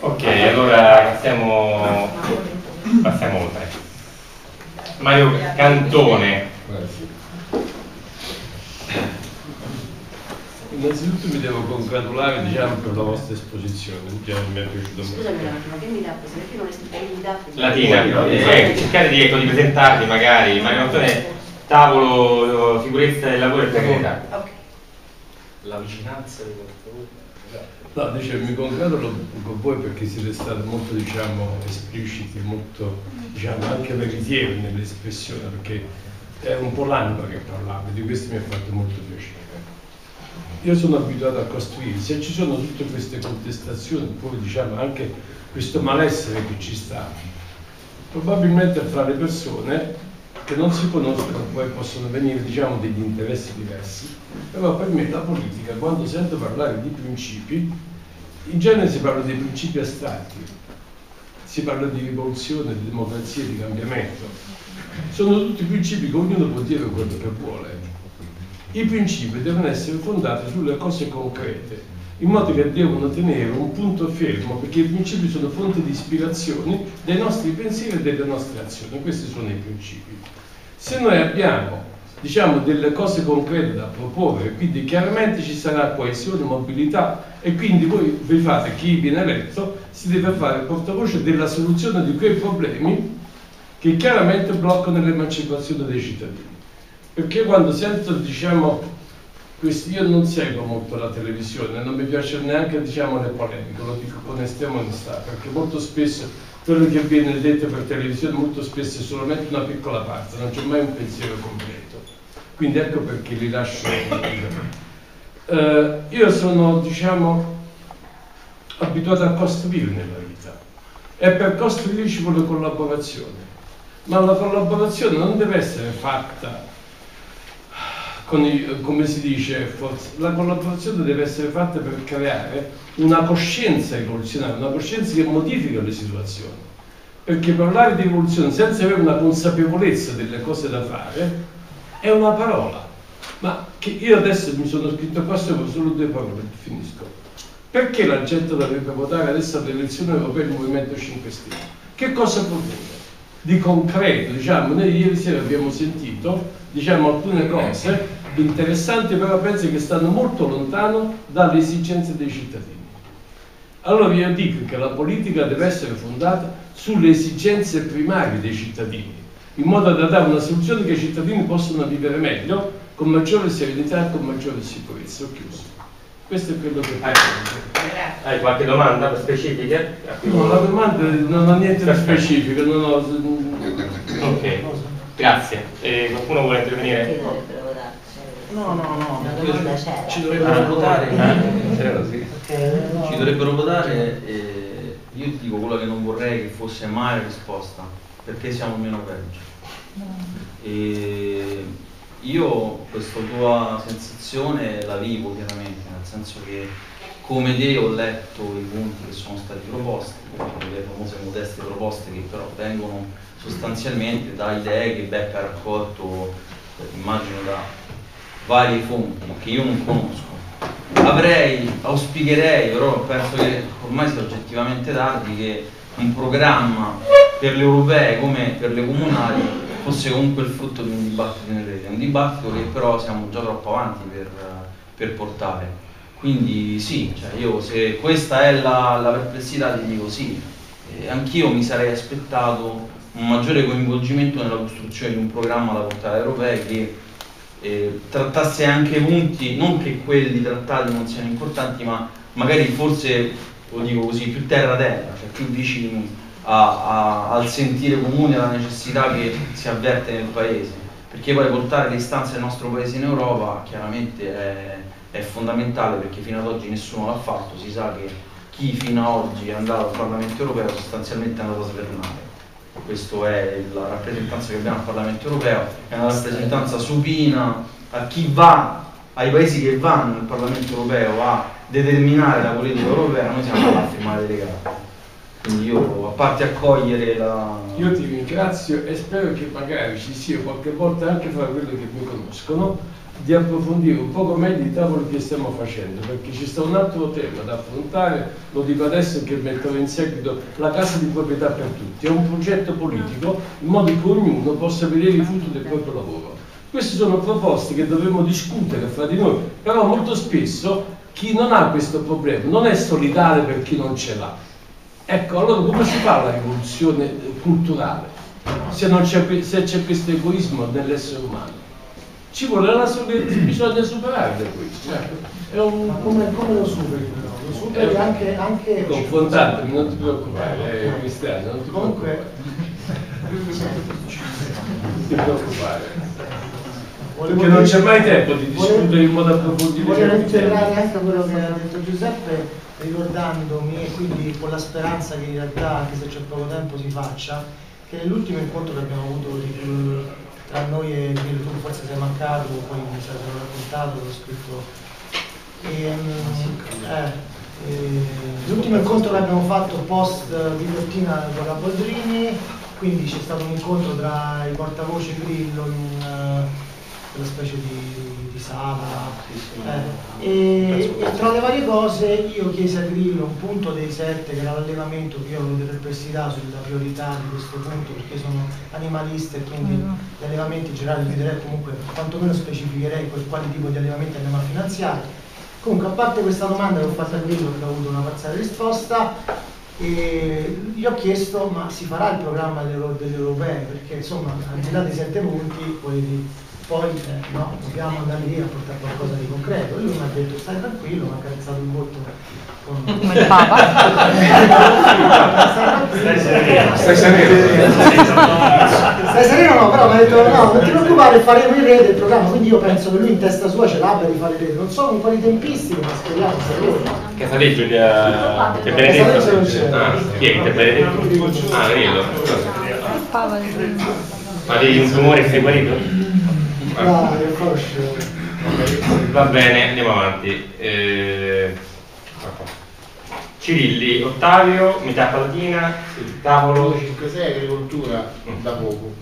Ok, allora passiamo, passiamo oltre. Mario Cantone. Innanzitutto mi devo congratulare diciamo, per la vostra esposizione, già mi è piaciuto molto. Scusami un attimo, che mi dà? Perché non è dà? Latina, eh, cercate di, ecco, di presentarvi magari, Mario Cantone, tavolo, sicurezza del lavoro e precarietà. Ok. La vicinanza di qualcuno. No, dicevo, mi congratulo con voi perché siete stati molto diciamo, espliciti, molto diciamo, anche veritieri nell'espressione, perché è un po' l'anima che parlava, di questo mi ha fatto molto piacere. Io sono abituato a costruire, se ci sono tutte queste contestazioni, poi diciamo anche questo malessere che ci sta, probabilmente fra le persone che non si conoscono poi possono venire diciamo degli interessi diversi, però per me la politica quando sento parlare di principi, in genere si parla dei principi astratti, si parla di rivoluzione, di democrazia, di cambiamento, sono tutti principi che ognuno può dire quello che vuole i principi devono essere fondati sulle cose concrete, in modo che devono tenere un punto fermo, perché i principi sono fonte di ispirazione dei nostri pensieri e delle nostre azioni. Questi sono i principi. Se noi abbiamo diciamo, delle cose concrete da proporre, quindi chiaramente ci sarà coesione, mobilità e quindi voi vi fate, chi viene eletto, si deve fare portavoce della soluzione di quei problemi che chiaramente bloccano l'emancipazione dei cittadini. Perché quando sento diciamo questi, io non seguo molto la televisione, non mi piace neanche diciamo, le polemiche, lo dico con estrema onestà, perché molto spesso quello che viene detto per televisione molto spesso è solamente una piccola parte, non c'è mai un pensiero completo. Quindi ecco perché li lascio eh, io sono, diciamo, abituato a costruire nella vita. E per costruire ci vuole collaborazione, ma la collaborazione non deve essere fatta i, come si dice, la collaborazione deve essere fatta per creare una coscienza rivoluzionaria, una coscienza che modifica le situazioni. Perché parlare di rivoluzione senza avere una consapevolezza delle cose da fare è una parola. Ma io adesso mi sono scritto qua sopra solo due parole, finisco. Perché la gente dovrebbe votare adesso alle elezioni europee il Movimento 5 Stelle? Che cosa propone? Di concreto, diciamo, noi ieri sera abbiamo sentito diciamo, alcune cose interessanti, però penso che stanno molto lontano dalle esigenze dei cittadini. Allora io dico che la politica deve essere fondata sulle esigenze primarie dei cittadini, in modo da dare una soluzione che i cittadini possano vivere meglio, con maggiore serenità e con maggiore sicurezza. Ho chiuso. Questo è quello che penso. Hai qualche domanda specifica? No, la domanda non ha niente di specifico, non ho... Ok, grazie. Eh, qualcuno vuole intervenire? No, no, no, no ci dovrebbero votare. Ci dovrebbero votare e io ti dico quello che non vorrei che fosse mai risposta, perché siamo meno peggio. E io questa tua sensazione la vivo chiaramente, nel senso che come te ho letto i punti che sono stati proposti, le famose modeste proposte che però vengono sostanzialmente da idee che Becca ha raccolto, immagino da varie fonti che io non conosco. Avrei, auspicherei, però penso che ormai sia oggettivamente tardi, che un programma per le europee come per le comunali fosse comunque il frutto di un dibattito in rete, un dibattito che però siamo già troppo avanti per, per portare. Quindi sì, cioè io se questa è la, la perplessità ti dico sì, eh, anch'io mi sarei aspettato un maggiore coinvolgimento nella costruzione di un programma da portare alle europee che eh, trattasse anche punti, non che quelli trattati non siano importanti, ma magari forse, lo dico così, più terra-terra, cioè più vicini a, a, al sentire comune, alla necessità che si avverte nel Paese. Perché poi portare le istanze del nostro Paese in Europa chiaramente è, è fondamentale perché fino ad oggi nessuno l'ha fatto, si sa che chi fino ad oggi è andato al Parlamento europeo sostanzialmente è andato a svernare questa è la rappresentanza che abbiamo al Parlamento europeo, è una rappresentanza supina a chi va, ai paesi che vanno al Parlamento europeo a determinare la politica europea, noi siamo a firmare delle carte. Quindi io, a parte accogliere la... Io ti ringrazio e spero che magari ci sia qualche volta anche fra quelli che mi conoscono di approfondire un poco meglio i tavoli che stiamo facendo, perché ci sta un altro tema da affrontare, lo dico adesso che metterò in seguito, la casa di proprietà per tutti. È un progetto politico in modo che ognuno possa vedere i frutti del proprio lavoro. Queste sono proposte che dovremmo discutere fra di noi, però molto spesso chi non ha questo problema non è solidale per chi non ce l'ha. Ecco, allora come si fa la rivoluzione culturale se c'è questo egoismo nell'essere umano? Ci vuole solidarietà, bisogna superare l'egoismo. È un, come, come lo superi? Lo superi anche, anche confrontandomi, non ti preoccupare, eh, Cristiano, non ti Comunque. Non ti preoccupare. Perché non c'è mai tempo di discutere in modo approfondito. Temi. integrare anche quello che ha detto Giuseppe, ricordandomi e quindi con la speranza che in realtà, anche se c'è poco tempo, si faccia, che nell'ultimo incontro che abbiamo avuto di- tra noi e Grillo, tu forse sei mancato, poi mi stato raccontato, l'ho scritto. E, mm, eh, eh, l'ultimo incontro che abbiamo fatto post ghigliottina con la Boldrini, quindi c'è stato un incontro tra i portavoce Grillo in quella specie di, di sala. Eh, e, e tra le varie cose io chiesi a Grillo un punto dei sette che era l'allevamento che io avevo delle perplessità sulla priorità di questo punto perché sono animalista e quindi gli allevamenti in generale li vedrei comunque quantomeno specificherei quel quale tipo di allevamenti andiamo a finanziare. Comunque, a parte questa domanda che ho fatto a Grillo, che ho avuto una parziale risposta, e gli ho chiesto ma si farà il programma delle, delle europee? Perché insomma, al di là dei sette punti, poi, poi eh, no, dobbiamo andare lì a portare qualcosa di concreto. E lui mi ha detto stai tranquillo, mi ha carezzato il volto con... Come il Papa. stai sereno. Stai sereno. Stai sereno no, però mi ha detto no, non ti preoccupare, faremo in rete il programma, quindi io penso che lui in testa sua ce l'abbia di fare in rete, non so con quali tempistiche, ma speriamo sia vero. Casalè Giulia e Casalè Benedetto. non c'è. Ah, chi è che è Benedetto? Ah, Grillo. Prima. Ma di un tumore sei guarito? Dai, conosco. Va bene, andiamo avanti. Eh, Cirilli, Ottavio, metà palatina, il tavolo. 5-6 agricoltura da poco.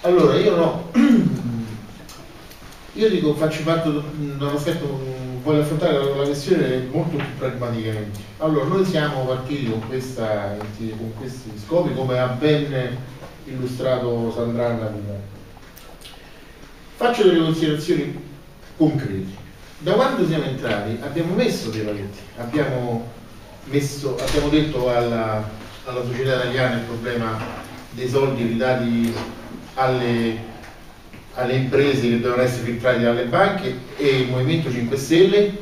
Allora io no, io dico faccio parte da un aspetto, voglio affrontare la, la questione molto più pragmaticamente. Allora noi siamo partiti con, questa, con questi scopi come ha ben illustrato Sandranna prima. Faccio delle considerazioni concrete. Da quando siamo entrati abbiamo messo dei paletti, abbiamo, messo, abbiamo detto alla, alla società italiana il problema dei soldi ridati alle, alle imprese che devono essere filtrati dalle banche e il Movimento 5 Stelle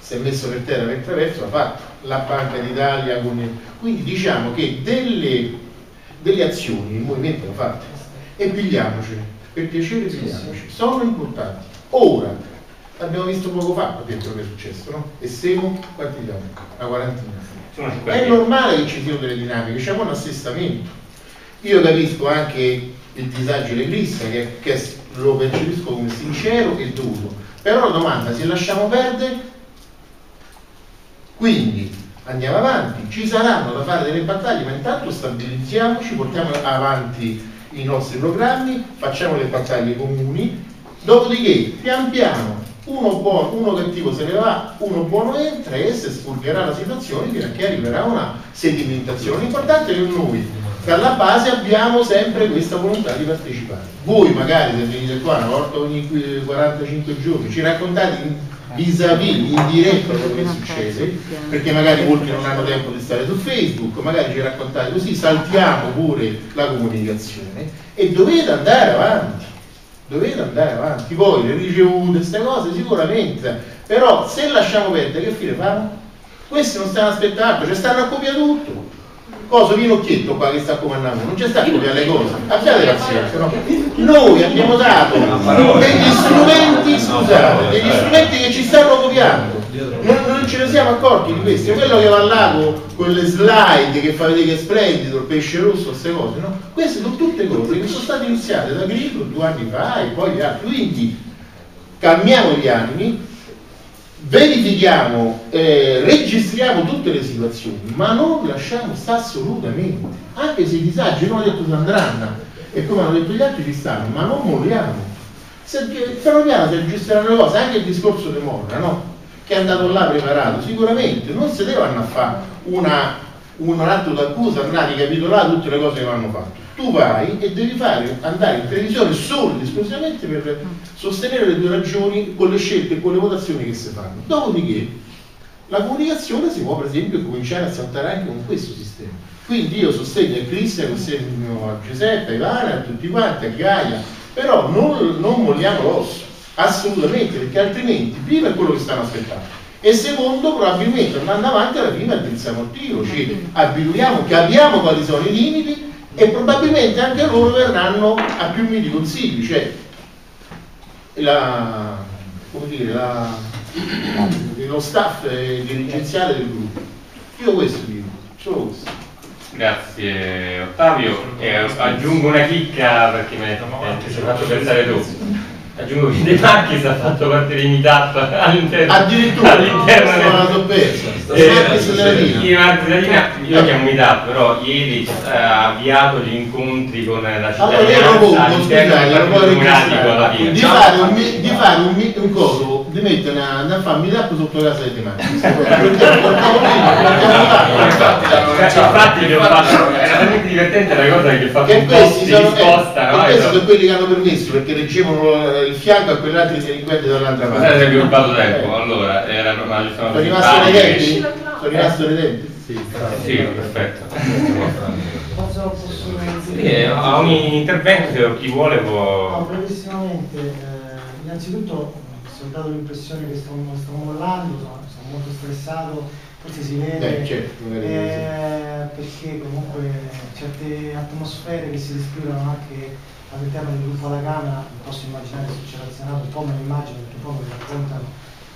si è messo per terra per traverso, ha fatto la Banca d'Italia con quindi diciamo che delle, delle azioni il Movimento l'ha fatte. E pigliamocene, per piacere pigliamocene, sono importanti. Ora, abbiamo visto poco fa dentro che è successo, no? E siamo, quanti siamo? Una quarantina. È 50. normale che ci siano delle dinamiche, c'è un assestamento. Io capisco anche il disagio di Crista, che, che lo percepisco come sincero e dovuto. Però la domanda, se lasciamo perdere, quindi andiamo avanti, ci saranno da fare delle battaglie, ma intanto stabilizziamoci, portiamo avanti i nostri programmi, facciamo le battaglie comuni, dopodiché pian piano uno buono, uno cattivo se ne va, uno buono entra e si spurgherà la situazione fino a che arriverà una sedimentazione. L'importante è che noi dalla base abbiamo sempre questa volontà di partecipare. Voi magari se venite qua una volta ogni 45 giorni ci raccontate vis-à-vis, in diretta quello che succede, perché magari molti non hanno tempo di stare su Facebook, magari ci raccontate così, saltiamo pure la comunicazione e dovete andare avanti dovete andare avanti, poi le ricevute, queste cose sicuramente, però se lasciamo perdere che fine fanno? Questi non stanno aspettando, ci stanno a copiare tutto. Cosa Pinocchietto qua che sta comandando? Non ci sta a copiare le cose, abbiate pazienza, no? Noi abbiamo dato degli strumenti, scusate, degli strumenti che ci stanno copiando. Non, non ce ne siamo accorti di questi, quello che va al lago con le slide che fa vedere che è splendido, il pesce rosso, queste cose, no? Queste sono tutte cose che sono state iniziate da Grillo due anni fa e poi gli altri. Quindi calmiamo gli animi, verifichiamo, eh, registriamo tutte le situazioni, ma non lasciamo stare assolutamente, anche se i disagi, come ha detto Sandranna e come hanno detto gli altri, ci stanno, ma non molliamo. Se, piano piano si aggiusteranno le cose, anche il discorso di Morra, no? Che è andato là preparato, sicuramente, non si devono fare una, un atto d'accusa, andare a ricapitolare tutte le cose che vanno fatte. Tu vai e devi fare, andare in televisione solo ed esclusivamente per sostenere le tue ragioni con le scelte e con le votazioni che si fanno. Dopodiché la comunicazione si può per esempio cominciare a saltare anche con questo sistema. Quindi io sostegno a Cristian, sostegno a Giuseppe, a Ivana, a tutti quanti, a Gaia, però non, non molliamo l'osso, assolutamente, perché altrimenti prima è quello che stanno aspettando. E secondo, probabilmente andando avanti alla fine addrizziamo il tiro, ci abituiamo, capiamo quali sono i limiti e probabilmente anche loro verranno a più miti consigli, cioè la, come dire, la, lo staff dirigenziale del gruppo. Io questo dico, solo questo. Grazie Ottavio. E aggiungo una chicca perché eh, ti sei fatto pensare tu. Aggiungo che De Marchis ha fatto parte dei meetup all'interno Addirittura all'interno sono una sorpresa. Eh, Rina, io lo chiamo meetup, però ieri eh, ha avviato gli incontri con la Allora io propongo, all'interno del alla fine. di fare un, di fare un, un coso, di mettere una, una meetup sotto casa di Marchis. Infatti, era talmente divertente la cosa che fatto Che questi sono, risposta, eh, no? che questi sono quelli che hanno permesso perché reggevano il fianco a quegli altri delinquenti dall'altra parte. vi ho rubato tempo, allora, era ma ci sono rimasto redenti? simpatici. Sono rimasto redenti? Sì, perfetto. Posso, Sì, eh, a ogni intervento chi vuole No, può... brevissimamente, eh, innanzitutto ho dato l'impressione che stiamo, stiamo mollando, sono, sono molto stressato, forse si vede, Eh, certo, eh, perché comunque certe atmosfere che si respirano anche all'interno del gruppo alla Camera, non posso immaginare che succeda al Senato, un po' me lo immagino perché poi me lo raccontano,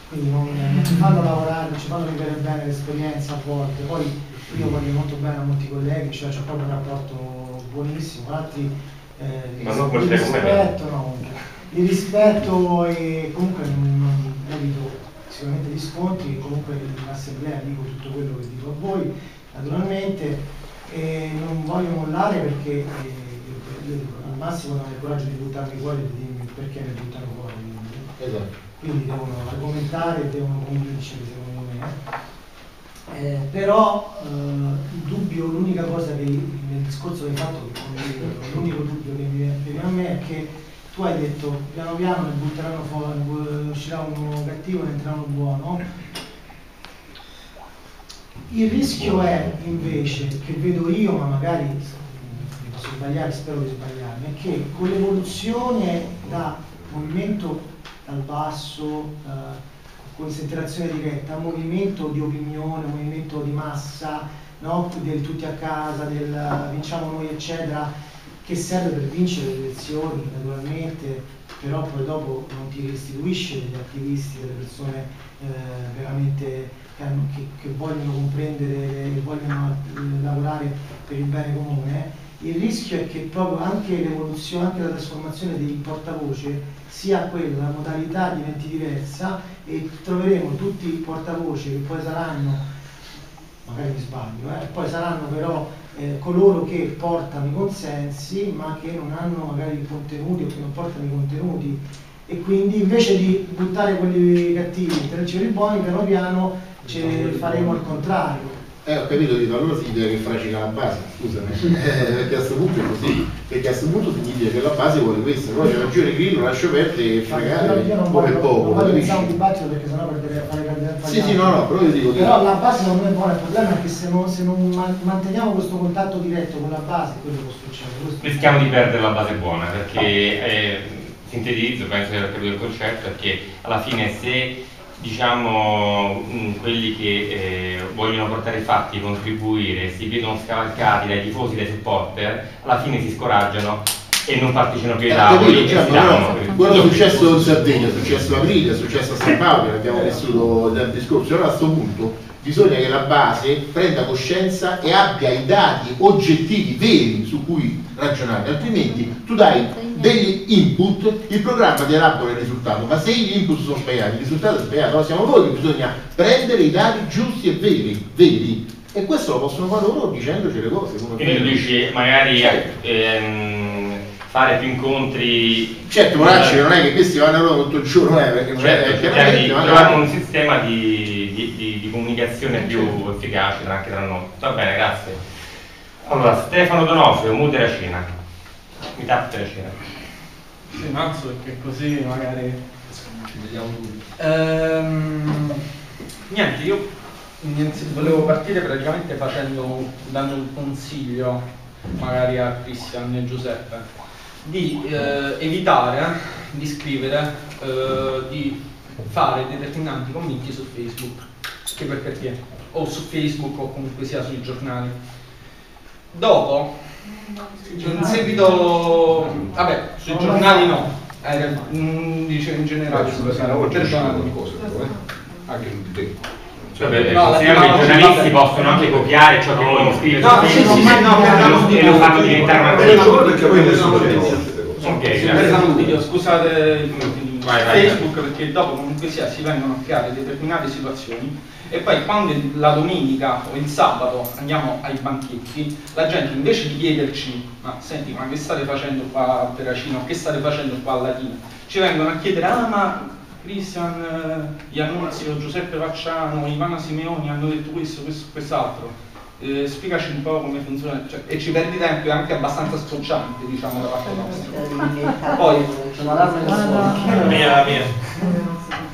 quindi non, non ci fanno lavorare, non ci fanno vivere bene l'esperienza a volte, poi io voglio molto bene a molti colleghi, cioè c'è proprio un rapporto buonissimo, altri eh, Ma non rispetto, no, di rispetto e comunque non, evito sicuramente gli scontri, comunque in assemblea dico tutto quello che dico a voi, naturalmente, e non voglio mollare perché eh, al massimo non ho il coraggio di buttarmi fuori e di dirmi perché mi buttano fuori. Esatto. Quindi devono argomentare, devono convincere secondo me. Eh, però eh, il dubbio, l'unica cosa che nel discorso che hai fatto, l'unico dubbio che mi che viene a me è che tu hai detto piano piano ne butteranno fuori, uscirà uno cattivo e ne entrerà uno buono. Il rischio è invece, che vedo io, ma magari posso sbagliare, spero di sbagliarmi, è che con l'evoluzione da movimento dal basso, eh, con diretta, movimento di opinione, movimento di massa, no? del tutti a casa, del vinciamo noi eccetera, che serve per vincere le elezioni naturalmente, però poi dopo non ti restituisce degli attivisti, delle persone eh, veramente che, hanno- che- che vogliono comprendere e vogliono lavorare per il bene comune. Il rischio è che proprio anche l'evoluzione, anche la trasformazione dei portavoce sia quella, la modalità diventi diversa e troveremo tutti i portavoce che poi saranno magari mi sbaglio, eh, poi saranno però eh, coloro che portano i consensi ma che non hanno magari i contenuti o che non portano i contenuti. E quindi invece di buttare quelli cattivi e tenerci per i buoni piano piano ce faremo il contrario. Eh, ho capito, dico, allora significa che fracica la base, scusami, Eh, perché a questo punto è così, perché a questo punto significa che la base vuole questo, allora c'è ragione Grillo, lascio perdere e Io fregare non come poco, non voglio un dibattito perché sennò perderei a fare perdere Sì, sì, no, no, però io dico che... Però la base secondo me è buona, il problema è che se non, se non ma- manteniamo questo contatto diretto con la base, quello può succedere. Rischiamo di perdere la base buona perché eh, sintetizzo, penso di aver capito il concetto, perché alla fine se diciamo mh, quelli che eh, vogliono portare i fatti, contribuire, si vedono scavalcati dai tifosi, dai supporter, alla fine si scoraggiano e non partecipano più ai Eh, tavoli e cioè, si però danno. quello è successo in Sardegna, è successo a aprile, è successo a San Paolo, che abbiamo vissuto dal discorso, allora a questo punto bisogna che la base prenda coscienza e abbia i dati oggettivi, veri su cui ragionare, altrimenti tu dai degli input, il programma ti elabora il risultato, ma se gli input sono sbagliati, il risultato è sbagliato, allora siamo noi che bisogna prendere i dati giusti e veri, veri. E questo lo possono fare loro dicendoci le cose. come Quindi tu dici magari Certo. ehm, fare più incontri. Certo, Moracci non è che questi vanno loro tutto il giorno, eh, perché non Certo, è cercare di chiaramente trovare magari- un sistema di, di- di- di comunicazione più efficace tra- anche tra noi. Va bene, grazie. Allora, Stefano Donofrio, Mute la cena. Mi tappa la cena. Sì, mazzo perché così magari Ci vediamo tutti. Ehm, niente, io volevo partire praticamente facendo, dando un consiglio magari a Cristian e Giuseppe di eh, evitare di scrivere, eh, di fare determinati commenti su Facebook, che per perché, o su Facebook o comunque sia sui giornali. Dopo, in seguito, vabbè, sui giornali no, eh, dice in generale, scusate, perdonatemi. Anche su di te. Cioè, beh, No, che no, i giornalisti possono anche copiare ciò che vogliono scrivere No, sì, sì, sì, no, e di e lo fanno diventare una cosa. Ok, grazie. scusate il- Vai, vai, Facebook perché dopo comunque sia si vengono a creare determinate situazioni. E poi quando la domenica o il sabato andiamo ai banchetti, la gente invece di chiederci ma senti ma che state facendo qua a Terracino, che state facendo qua a Latina, ci vengono a chiedere ah ma Cristian eh, Iannuzio, Giuseppe Vacciano, Ivana Simeoni hanno detto questo, questo, quest'altro. Eh, spiegaci un po' come funziona cioè, e ci perdi tempo è anche abbastanza scocciante diciamo da parte nostra. poi Mia, mia.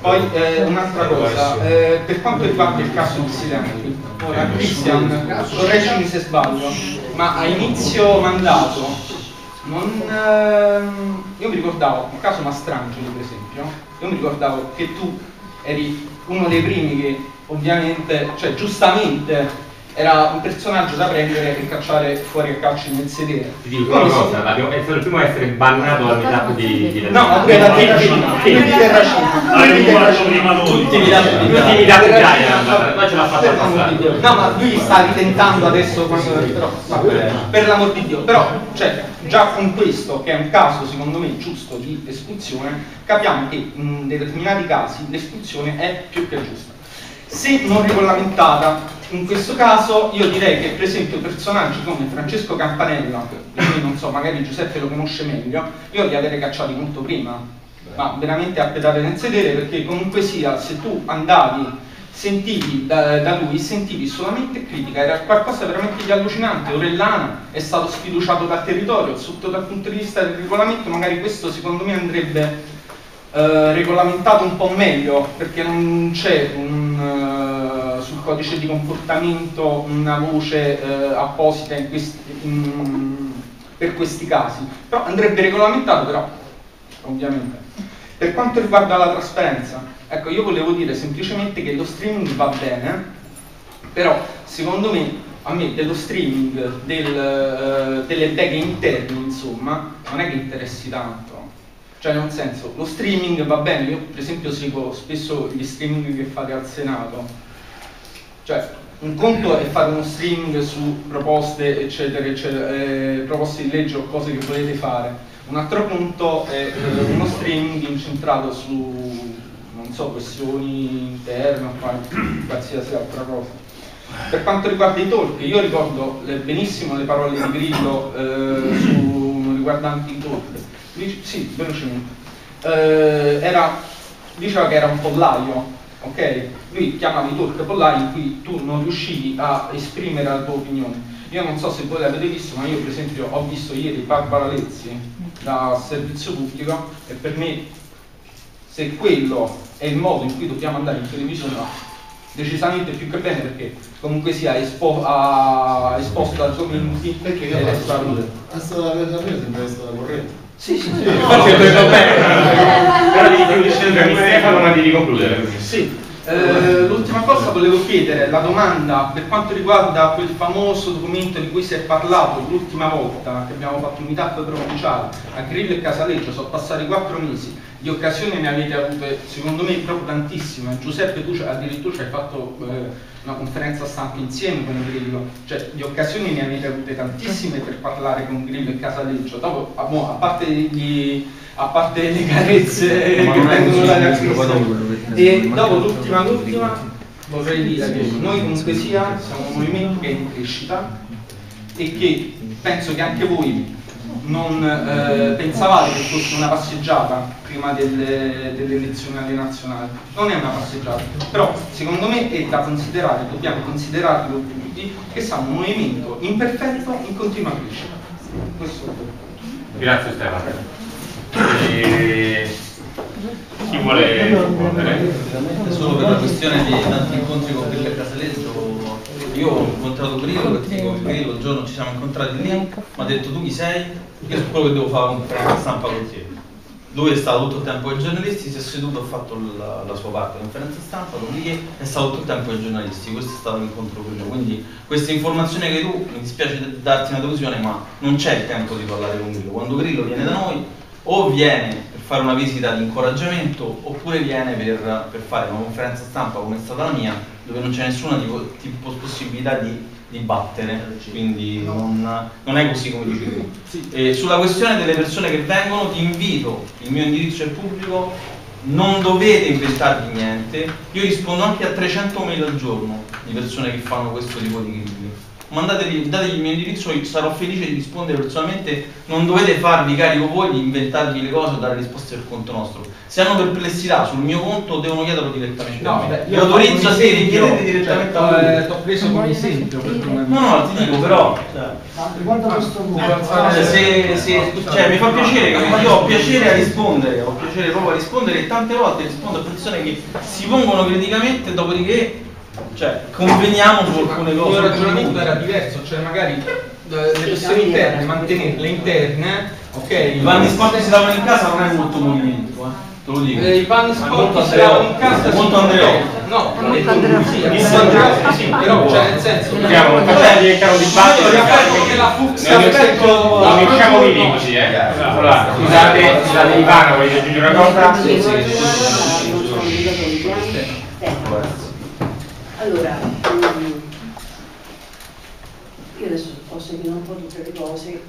poi eh, un'altra cosa, eh, per quanto riguarda il caso di Silenti, ora Christian, correggimi se sbaglio, ma a inizio mandato non, ehm, io mi ricordavo, nel caso Mastrangeli per esempio, io mi ricordavo che tu eri uno dei primi che ovviamente, cioè giustamente era un personaggio da prendere e cacciare fuori a calci nel sedere. Ti dico una cosa, abbiamo- è stato il primo a essere bannato dal meetup di, di No, ma quella Terracina, Sì. quelli di Terracina, quelli di Terracina, tutti i meetup di Tutti i meetup d'Italia, noi ce l'ha fatta passare. No, ma lui sta ritentando adesso quando però, vabbè, per l'amor di Dio, però cioè, già con questo, che è un caso secondo me giusto di espulsione, capiamo che in determinati casi l'espulsione è più che giusta. Se non regolamentata, in questo caso io direi che per esempio personaggi come Francesco Campanella, che non so, magari Giuseppe lo conosce meglio, io li avrei cacciati molto prima, ma veramente a pedale nel sedere perché comunque sia, se tu andavi sentivi da, da lui, sentivi solamente critica, era qualcosa veramente di allucinante. Orellana è stato sfiduciato dal territorio, sotto dal punto di vista del regolamento, magari questo secondo me andrebbe eh, regolamentato un po' meglio, perché non c'è un, sul codice di comportamento una voce eh, apposita in questi- in- per questi casi, però andrebbe regolamentato però, ovviamente. Per quanto riguarda la trasparenza, ecco, io volevo dire semplicemente che lo streaming va bene, però secondo me, a me dello streaming, del, eh, delle beghe interne, insomma, non è che interessi tanto. Cioè, nel senso, lo streaming va bene, io per esempio seguo spesso gli streaming che fate al Senato. Cioè, un conto è fare uno streaming su proposte, eccetera, eccetera, eh, proposte di legge o cose che volete fare. Un altro punto è eh, uno streaming incentrato su, non so, questioni interne o qual- qualsiasi altra cosa. Per quanto riguarda i talk, io ricordo le- benissimo le parole di Grillo eh, su- riguardanti i talk. Dice- sì, velocemente. Eh, era, diceva che era un pollaio, ok? Lui chiamava i talk pollai in cui tu non riuscivi a esprimere la tua opinione. Io non so se voi l'avete visto, ma io per esempio ho visto ieri Barbara Lezzi da servizio pubblico e per me se quello è il modo in cui dobbiamo andare in televisione va decisamente più che bene perché comunque sia espo- ha esposto argomenti Perché io è salute. La mia sembra essere la corrente. Sì sì. Sì. Infatti ho detto bene, però devi chiudere Stefano ma devi concludere. Sì, eh, l'ultima cosa volevo chiedere, la domanda per quanto riguarda quel famoso documento di cui si è parlato l'ultima volta che abbiamo fatto un meetup provinciale a Grillo e Casaleggio, sono passati quattro mesi, di occasioni ne avete avute secondo me proprio tantissime, Giuseppe tu addirittura ci hai fatto eh, una conferenza stampa insieme con Grillo, cioè di occasioni ne avete avute tantissime per parlare con Grillo e Casaleggio, dopo a, a parte gli- a parte le carezze che vengono dalle artiste e dopo l'ultima l'ultima vorrei dire che noi comunque sia siamo un movimento che è in crescita e che penso che anche voi non eh, pensavate che fosse una passeggiata prima delle, delle elezioni alle nazionali? Non è una passeggiata, però secondo me è da considerare, dobbiamo considerarlo tutti, che sia un movimento imperfetto in continua crescita. Questo è tutto. Grazie Stefano. E... Chi vuole rispondere? Solo per la questione dei tanti incontri con Grillo e Casaleggio, io ho incontrato Grillo perché con Grillo il giorno ci siamo incontrati lì, mi ha detto tu chi sei? Io sono quello che devo fare la conferenza stampa con te. Lui è stato tutto il tempo ai giornalisti, si è seduto, ha fatto la, la sua parte conferenza stampa, dopodiché è stato tutto il tempo ai giornalisti, questo è stato l'incontro con lui. Quindi questa informazione che tu, mi dispiace darti una delusione, ma non c'è il tempo di parlare con Grillo. Quando Grillo viene da noi o viene per fare una visita di incoraggiamento oppure viene per, per fare una conferenza stampa come è stata la mia dove non c'è nessuna tipo, tipo possibilità di dibattere quindi non, non è così come dici tu. E sulla questione delle persone che vengono ti invito il mio indirizzo è pubblico non dovete inventarvi niente io rispondo anche a 300 mail al giorno di persone che fanno questo tipo di critiche mandategli, dategli il mio indirizzo, io sarò felice di rispondere personalmente, non dovete farvi carico voi di inventarvi le cose o dare risposte per conto nostro. Se hanno perplessità sul mio conto devono chiederlo direttamente a No, me. beh, Vi autorizzo a te, chiedete direttamente cioè, a eh. T'ho preso come esempio per No, no, ti dico però, Ma riguardo a questo punto, se, se- cioè, mi fa piacere, che io ho piacere a rispondere, ho piacere proprio a rispondere e tante volte rispondo a persone che si pongono criticamente, dopodiché cioè, conveniamo su alcune Il cose. mio ragionamento era diverso, cioè magari eh, le questioni interne, mantenerle interne, ok? I panni sporchi si lavano in casa non è molto movimento, eh. Te lo dico. Eh, I molto sporchi si lavano in casa È molto sì, Andreotti. No, non Molto è Andreotti. Molto Andreotti, sì, però cioè nel senso diventare un dibattito. Io riaperto che la Fucsia Non riusciamo vivi così, eh. Scusate, scusate Ivano, voglio aggiungere una cosa? Sì, sì, Allora, mm, io adesso ho seguito un po' tutte le cose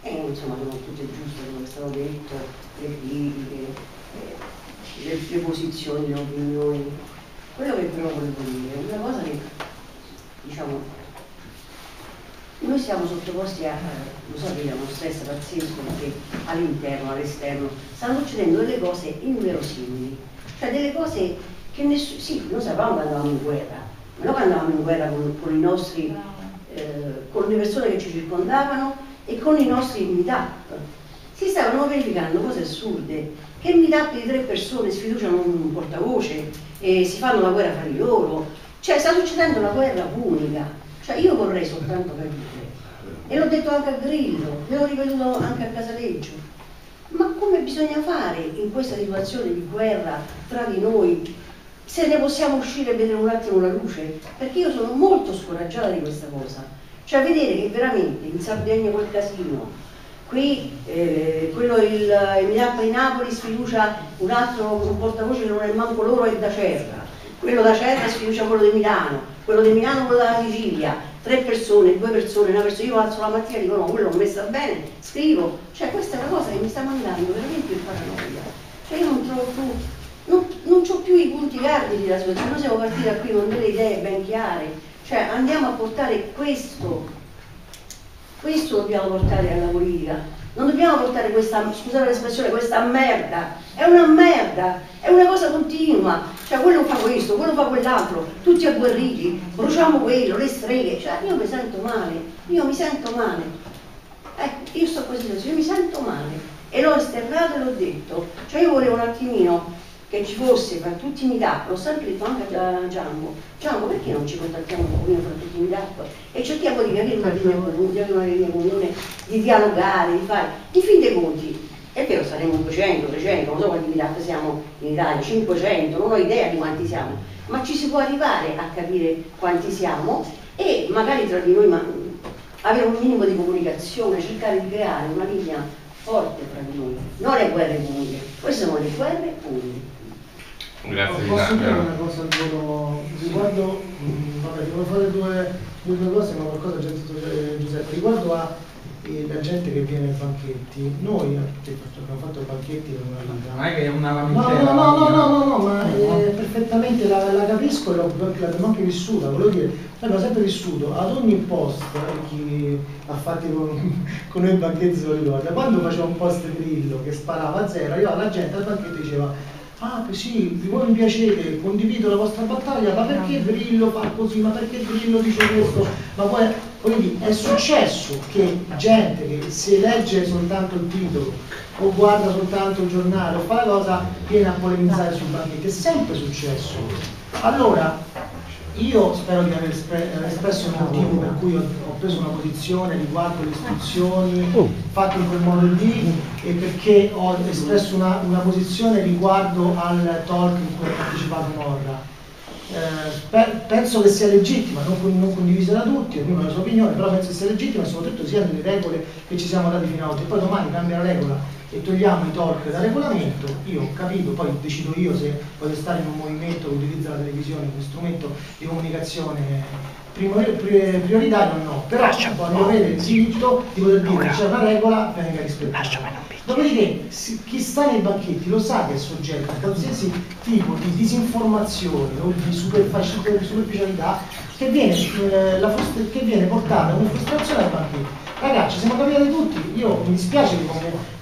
e insomma sono tutte giuste come è stato detto, le critiche, eh, le, le posizioni, le opinioni. Quello che però volevo dire è una cosa che diciamo noi siamo sottoposti a, lo sapete, a uno stress pazzesco perché all'interno, all'esterno, stanno succedendo delle cose inverosimili, cioè delle cose che nessuno, sì, noi sapevamo che andavamo in guerra, ma noi andavamo in guerra con, con nostri, eh, con le persone che ci circondavano e con i nostri meetup. Si stavano verificando cose assurde, che meetup di tre persone sfiduciano un portavoce e si fanno la guerra fra di loro, cioè sta succedendo una guerra unica. Cioè io vorrei soltanto capire, e l'ho detto anche a Grillo, l'ho ripetuto anche a Casaleggio, ma come bisogna fare in questa situazione di guerra tra di noi se ne possiamo uscire e vedere un attimo la luce? Perché io sono molto scoraggiata di questa cosa. Cioè vedere che veramente in Sardegna quel casino, qui eh, quello il, il Milano di Napoli sfiducia un altro un portavoce che non è manco loro è da Cerra, quello da Cerra sfiducia quello di Milano, quello di Milano quello della Sicilia, tre persone, due persone, una persona, io alzo la mattina e dico no, quello non mi sta bene, scrivo, cioè questa è una cosa che mi sta mandando veramente in paranoia, cioè io non trovo più, non, non ho più i punti cardini della situazione, noi siamo partiti da qui con delle idee ben chiare, cioè andiamo a portare questo, questo dobbiamo portare alla politica, non dobbiamo portare questa, scusate l'espressione, questa merda, è una merda, è una cosa continua, cioè quello fa questo, quello fa quell'altro, tutti agguerriti, bruciamo quello, le streghe, cioè io mi sento male, io mi sento male, ecco, io sto così, io mi sento male. E l'ho esternato e l'ho detto, cioè io volevo un attimino che ci fosse fra tutti i meetup, l'ho sempre detto anche a Giambo, Giambo perché non ci contattiamo un pochino fra tutti i meetup? E cerchiamo di avere una linea comune, di avere una linea comune, di dialogare, di fare, in fin dei conti, è vero saremo 200, 300, non so quanti meetup siamo in Italia, 500, non ho idea di quanti siamo, ma ci si può arrivare a capire quanti siamo e magari tra di noi ma, avere un minimo di comunicazione, cercare di creare una linea forte tra di noi, non le guerre puniche, queste sono le guerre puniche. Grazie Posso dire una cosa al volo? Riguardo, mm, vabbè, devo fare due, due due cose, ma qualcosa già detto eh, Giuseppe, riguardo a e la gente che viene ai banchetti, noi che abbiamo fatto i banchetti per una vita. Non è che è una No, lamentela. no, no, no, no, no, no, ma eh, perfettamente la, la capisco e l'abbiamo anche vissuta, volevo dire, noi abbiamo sempre vissuto. Ad ogni post, eh, chi ha fatto con, con noi banchetti se lo ricorda, quando faceva un post grillo che sparava a zero, arrivava la gente al banchetto e diceva Ah sì, voi mi piacete, condivido la vostra battaglia, ma perché Grillo fa così, ma perché Grillo dice questo? Ma poi, quindi è successo che gente che se legge soltanto il titolo o guarda soltanto il giornale o fa la cosa viene a polemizzare sui banchetti, è sempre successo. Allora, io spero di aver aver espresso il motivo per cui ho, ho preso una posizione riguardo le istruzioni fatte in quel modo lì e perché ho espresso una, una posizione riguardo al talk in cui ha partecipato Morra. Eh, pe- penso che sia legittima, non, non condivisa da tutti, ognuno ha la sua opinione, però penso che sia legittima e soprattutto sia nelle regole che ci siamo dati fino ad oggi. Poi domani cambia la regola e togliamo i talk dal regolamento, io ho capito, poi decido io se voglio stare in un movimento che utilizza la televisione come strumento di comunicazione primori- pri- prioritario o no, però voglio avere il diritto di poter dire che c'è una regola venga rispettata. Dopodiché chi sta nei banchetti lo sa che è soggetto a qualsiasi tipo di disinformazione o di superficialità che viene, eh, che viene portata come frustrazione ai banchetti. Ragazzi, siamo capitati tutti, io mi dispiace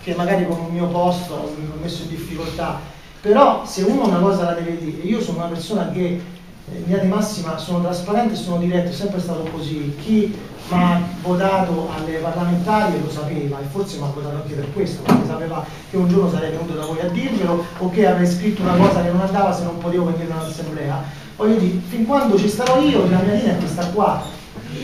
che, magari con un mio posto ho messo in difficoltà, però se uno una cosa la deve dire, io sono una persona che eh, in linea di massima sono trasparente e sono diretto, è sempre stato così. Chi mi ha votato alle parlamentari lo sapeva e forse mi ha votato anche per questo, perché sapeva che un giorno sarei venuto da voi a dirmelo o che avrei scritto una cosa che non andava se non potevo venire all'assemblea. Voglio dire, fin quando ci starò io, la mia linea è questa qua.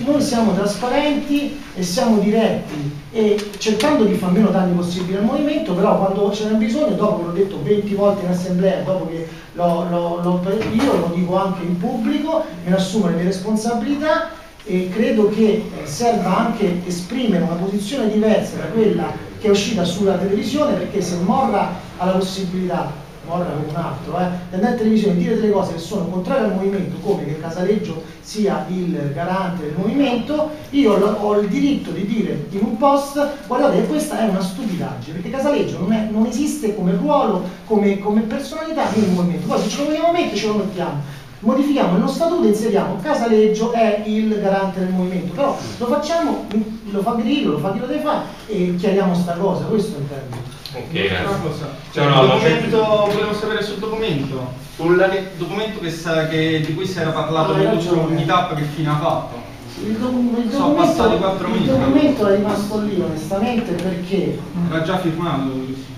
Noi siamo trasparenti e siamo diretti e cercando di far meno danni possibili al movimento, però quando ce n'è bisogno, dopo che l'ho detto 20 volte in assemblea, dopo che l'ho, l'ho- io lo dico anche in pubblico, me ne assumo le mie responsabilità e credo che serva anche esprimere una posizione diversa da quella che è uscita sulla televisione, perché se Morra ha la possibilità Morra come un altro, eh, andare in televisione e dire delle cose che sono contrarie al movimento, come che Casaleggio sia il garante del movimento, io lo- ho il diritto di dire in un post, guardate, questa è una stupidaggine, perché Casaleggio non, è- non esiste come ruolo, come, come personalità nel movimento. Poi se ce lo vogliamo mettere, ce lo mettiamo. Modifichiamo nostro statuto e inseriamo Casaleggio è il garante del movimento, però lo facciamo, lo fa Grillo, lo fa chi lo deve fare e chiariamo sta cosa, questo intendo. Ok, Una grazie. cosa, Cioè, no, documento, volevo sapere sul documento, sul documento che sa- che- di cui si era parlato Ah, hai nell'ultimo ragione. meetup che fine ha fatto. Il, docu- il Sono passati documento, quattro il mesi. documento è rimasto lì onestamente perché Era già firmato.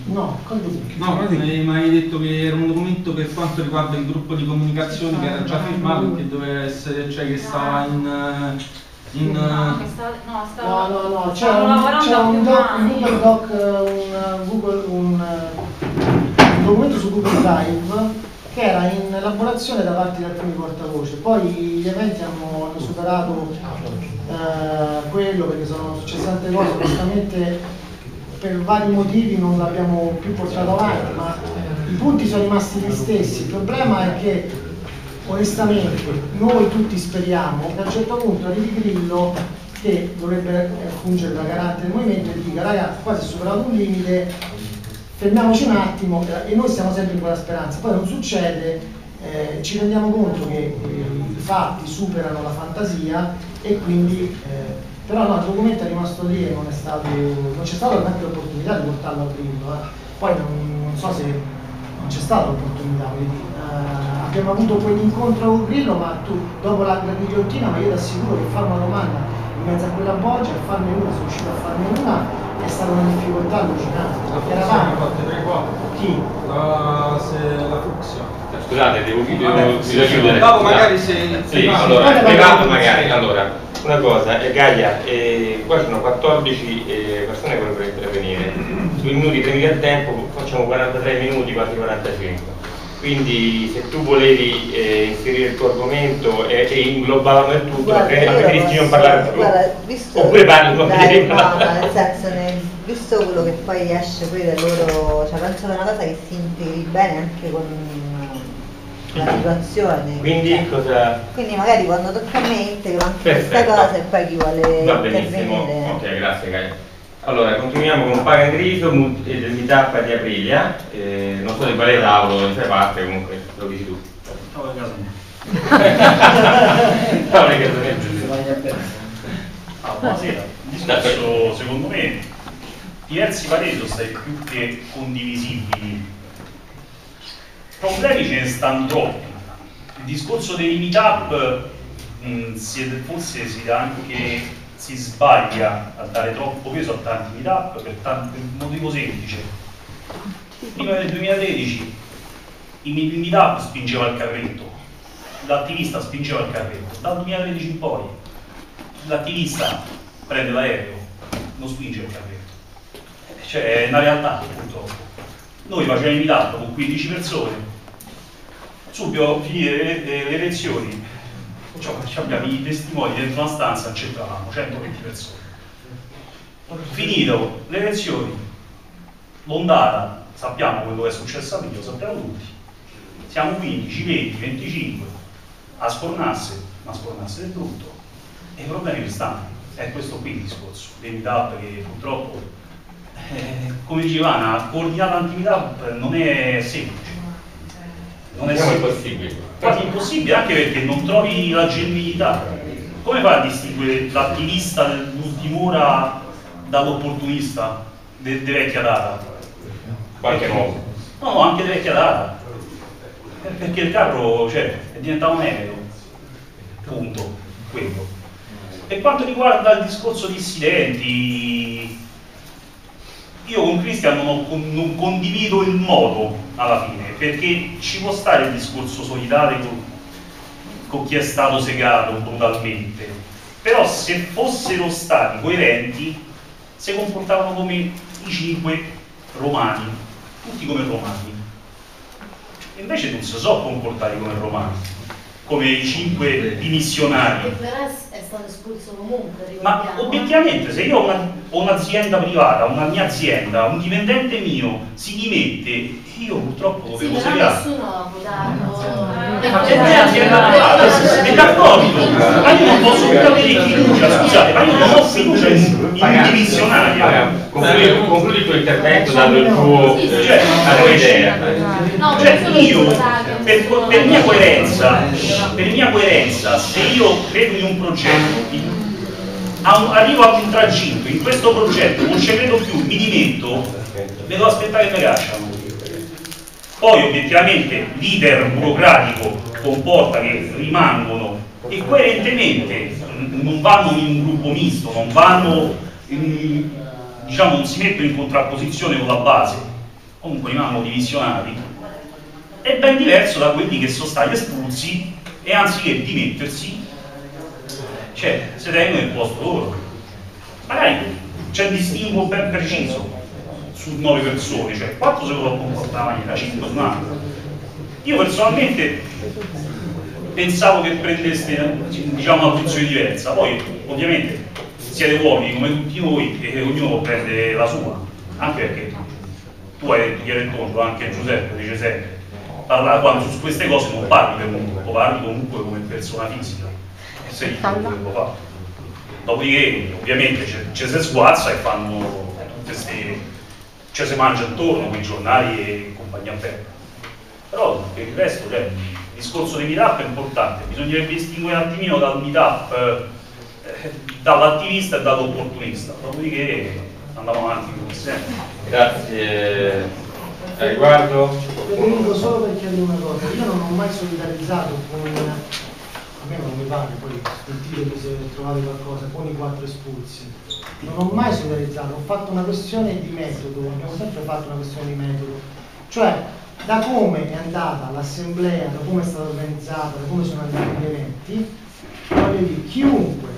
no? No, mi mi hai detto che era un documento per quanto riguarda il gruppo di comunicazione che era già firmato e che doveva essere, cioè che stava in, eh, in No, eh, che sta, no, No, no, no, c'è un, c'è un, doc, un. Google Doc, un, eh, Google, un, eh, un documento su Google Drive che era in elaborazione da parte di alcuni portavoce. Poi gli eventi hanno, hanno superato eh, quello perché sono successe tante cose, onestamente per vari motivi non l'abbiamo più portato avanti, ma i punti sono rimasti gli stessi. Il problema è che onestamente noi tutti speriamo che a un certo punto arrivi Grillo che dovrebbe eh, fungere da garante del movimento e dica ragazzi qua si è superato un limite fermiamoci un attimo eh, e noi stiamo sempre in quella speranza poi non succede eh, ci rendiamo conto che eh, i fatti superano la fantasia e quindi eh, però no, il documento è rimasto lì e non c'è stata neanche l'opportunità di portarlo a Grillo eh. poi non, non so se non c'è stata l'opportunità. Eh, abbiamo avuto quell'incontro con Grillo ma tu dopo la, la ghigliottina ma io ti assicuro che fare una domanda in mezzo a quella boggia e farne una sono riuscito a farne una è stata una difficoltà allucinante eravamo chi? la, se- la Fuxia. Scusate, devo, bisogna sì, chiudere. dopo magari se- Sì, se- allora, privato magari. sì. Allora, una cosa, eh, Gaia, eh, qua ci sono 14 eh, persone che vorrebbero intervenire. Sui minuti primi del tempo facciamo 43 minuti, quasi 45. Quindi se tu volevi eh, inserire il tuo argomento e, e inglobavamo il tutto, Guarda, preferisci non parlare più. guarda, visto- Oppure parli come Dai, no, nel senso, nel- visto quello che poi esce poi da loro, cioè penso che è una cosa che si integri bene anche con la situazione. Quindi cioè, cosa... quindi magari quando tocca a me integro anche questa Perfetto. cosa e poi chi vuole Va benissimo. intervenire. Ok, grazie Gaia. Allora, continuiamo con Paga Griso e del meetup di Aprilia. Eh, non so di quale tavolo ne fai parte, comunque lo dici tu. Ciao, casa mia. No, perché non è Ah, buonasera. Il discorso, secondo me, diversi pareri sono stati più che condivisibili. Problemi ce ne stanno troppi. Il discorso dei meetup si- forse si dà anche si sbaglia a dare troppo peso a tanti meetup per, tan- per un motivo semplice. Prima del 2013 il meetup spingeva il carretto, l'attivista spingeva il carretto, dal 2013 in poi l'attivista prende l'aereo, non spinge il carretto. Cioè è una realtà purtroppo. Noi facciamo il meetup con 15 persone, subito finire le, le- le lezioni, cioè, abbiamo i testimoni dentro una stanza, c'entravamo 120 persone. Finito le lezioni, l'ondata, sappiamo quello che è successo a me, lo sappiamo tutti. Siamo 15, 20, 25 a scornarsi, ma a scornarsi del brutto. E i problemi ci stanno. È questo qui il discorso dei meetup che purtroppo, eh, come diceva Anna, coordinare l'anti-meetup non è semplice. Non è semplice. Quasi impossibile anche perché non trovi la genuinità. Come fai a distinguere l'attivista dell'ultima ora dall'opportunista de vecchia data? Qualche nuovo. No, anche di vecchia data. Perché il carro cioè, è diventato un aereo. Punto. Quello. Per quanto riguarda il discorso dissidenti, io con Cristian non, non condivido il modo alla fine, perché ci può stare il discorso solidarico con chi è stato segato brutalmente, però se fossero stati coerenti si comportavano come i cinque romani, tutti come romani. Invece non si so comportare come romani, come i cinque dimissionari. È stato espulso comunque, Ma eh. obiettivamente, se io ho un'azienda privata, una mia azienda, un dipendente mio si dimette, io purtroppo lo Sì, nessuno ha votato. Ma che è azienda privata? È d'accordo, ma io non posso più avere fiducia, scusate, ma io non ho fiducia in, in un divisionario. Concludi, concludi il tuo intervento dando il tuo, Sì, eh, cioè, la tua idea. No, Cioè io, per, per mia coerenza, per mia coerenza, se io credo in un progetto, arrivo a un traginto, in questo progetto non ci credo più, mi dimetto, devo aspettare che mi cacciano. Poi obiettivamente l'iter burocratico comporta che rimangono e coerentemente non vanno in un gruppo misto, non vanno in- diciamo non si mettono in contrapposizione con la base, comunque rimangono divisionati, è ben diverso da quelli che sono stati espulsi e anziché dimettersi, cioè si tengono nel posto loro. Magari c'è un distinguo ben preciso su nove persone, cioè quattro se lo comportano in una maniera, cinque su un'altra. Io personalmente pensavo che prendeste diciamo, una posizione diversa, poi ovviamente siete uomini come tutti noi e ognuno prende la sua, anche perché tu hai detto chiaro anche Giuseppe dice sempre, parla, quando su queste cose non parli per un gruppo, parli comunque come persona fisica, sei il gruppo fa. Dopodiché ovviamente ci si sguazza e fanno queste cioè si mangia attorno con i giornali e compagnia bella. Però per il resto, cioè, il discorso dei meetup è importante, bisognerebbe distinguere un attimino dal meetup, eh, dall'attivista e dall'opportunista, dopodiché andiamo avanti come sempre. Grazie. A riguardo? Federico, solo per chiarire una cosa, io non ho mai solidarizzato con, almeno non mi pare, poi sentite se trovate qualcosa, con i quattro espulsi. Non ho mai solidarizzato, ho fatto una questione di metodo, abbiamo sempre fatto una questione di metodo, cioè da come è andata l'assemblea, da come è stata organizzata, da come sono andati gli eventi, voglio dire, chiunque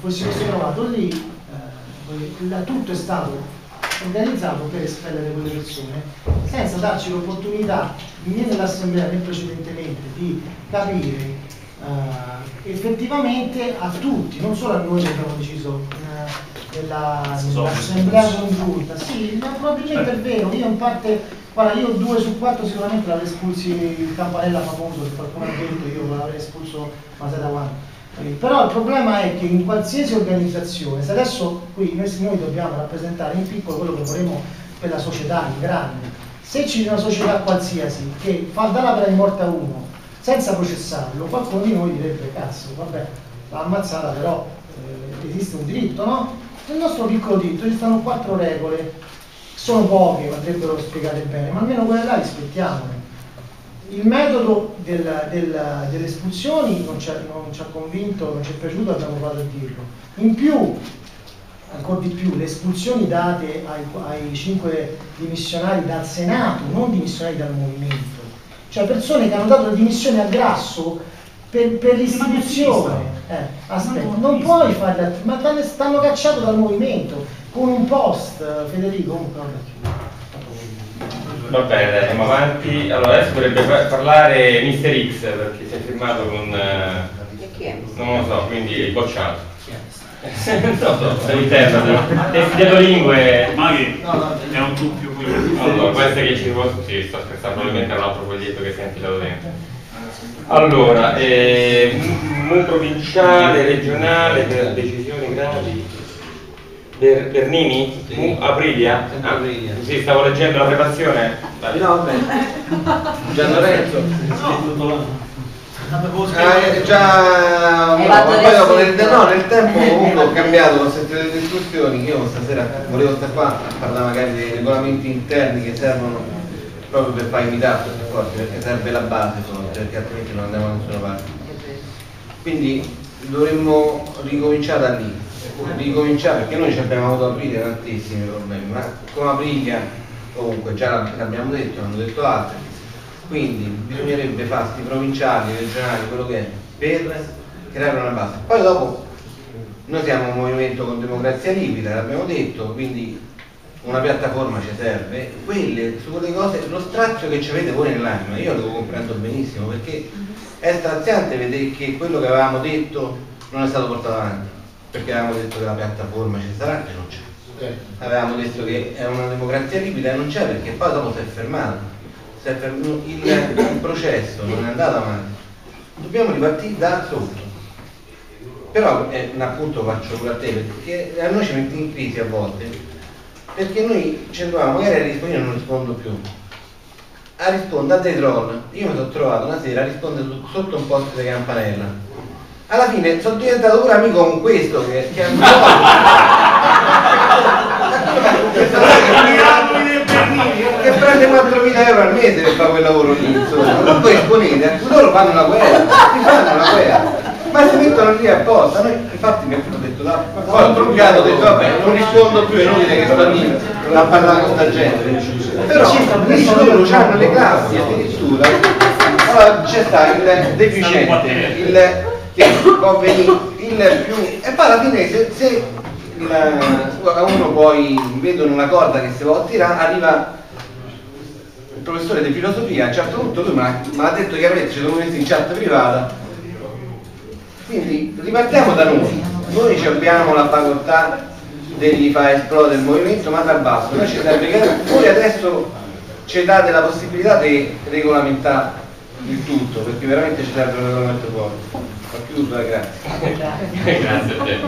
fosse trovato lì, eh, tutto è stato organizzato per espellere quelle persone senza darci l'opportunità né nell'assemblea né precedentemente di capire eh, effettivamente a tutti, non solo a noi che abbiamo deciso eh, nell'assemblea congiunta, sì, ma probabilmente è vero, io in parte, guarda, io due su quattro sicuramente l'avrei espulsi il campanella famoso, che qualcuno ha detto, io l'avrei espulso ma sai da quando. Eh, Però il problema è che in qualsiasi organizzazione, se adesso qui noi, noi dobbiamo rappresentare in piccolo quello che vorremmo per la società in grande, se c'è una società qualsiasi che fa dare la pena di morte a uno senza processarlo, qualcuno di noi direbbe cazzo, vabbè, l'ha ammazzata però eh, esiste un diritto, no? Nel nostro piccolo diritto ci stanno quattro regole, sono poche, andrebbero spiegate bene, ma almeno quelle là rispettiamole. Il metodo del- del- delle espulsioni non ci, ha, non ci ha convinto, non ci è piaciuto, abbiamo provato a dirlo. In più, ancora di più, le espulsioni date ai, ai cinque dimissionari dal Senato, non dimissionari dal movimento, cioè persone che hanno dato le dimissioni a grasso per, per l'istituzione. Eh, aspetta, non puoi farle, att- ma stanno cacciato dal movimento con un post, Federico, comunque vabbè. Va bene, andiamo avanti. Allora, adesso dovrebbe par- parlare Mister X perché si è firmato con. eh, è? non lo so, quindi bocciato. Non lo so, all'interno delle lingue. Ma che è un dubbio quello. Allora, può essere che ci fosse. Sì, sto scherzando, probabilmente è un altro foglietto che si è infilato dentro. Allora, eh, mu provinciale, regionale per decisioni gravi. Ber- Bernini? Mu Aprilia? Ah, sì, stavo leggendo la prefazione. Dai. No, vabbè. Gian Lorenzo. Eh, già Hai no, ma poi dopo nel, no, nel tempo comunque ho cambiato, ho sentito le discussioni, io stasera volevo stare qua a parlare magari dei regolamenti interni che servono proprio per fare i meetup perché serve la base solo, perché altrimenti non andiamo da nessuna parte. Quindi dovremmo ricominciare da lì, ricominciare perché noi ci abbiamo avuto aprire tantissimi problemi, ma come Aprilia comunque già l'abbiamo detto, hanno detto altri, quindi bisognerebbe fare sti provinciali, regionali, quello che è, per creare una base. Poi dopo noi siamo un movimento con democrazia liquida, l'abbiamo detto, quindi una piattaforma ci serve, quelle su quelle cose, lo strazio che ci avete voi nell'anima, io lo comprendo benissimo perché è straziante vedere che quello che avevamo detto non è stato portato avanti, perché avevamo detto che la piattaforma ci sarà e non c'è. Avevamo detto che è una democrazia liquida e non c'è perché poi dopo si è fermato. È ferm- il, il processo non è andato avanti. Dobbiamo ripartire da sotto. Però eh, appunto faccio pure a te perché a noi ci metti in crisi a volte perché noi ci troviamo magari a rispondere io non rispondo più a rispondere a dei troll io mi sono trovato una sera a rispondere sotto un post di campanella alla fine sono diventato pure amico con questo che, che è un che prende 4.000 euro al mese per fare quel lavoro lì insomma. Ma voi esponete loro fanno la guerra ti fanno la guerra. Ma si mettono lì apposta noi infatti mi hanno detto da ho troncato ho detto vabbè non rispondo più è inutile che sto lì a parlare con sta gente. Però lì loro hanno le classi addirittura. Allora c'è sta il deficiente il che può venire il più e poi alla fine se, se a uno poi vedono una corda che si può tirare arriva il professore di filosofia a un certo punto lui me l'ha detto chiaramente ci siamo messi in chat privata. Quindi ripartiamo da noi. Noi abbiamo la facoltà di far esplodere il movimento ma dal basso. Noi ci serve che voi adesso ci date la possibilità di regolamentare il tutto perché veramente ci serve un regolamento forte ho chiuso grazie Grazie a te.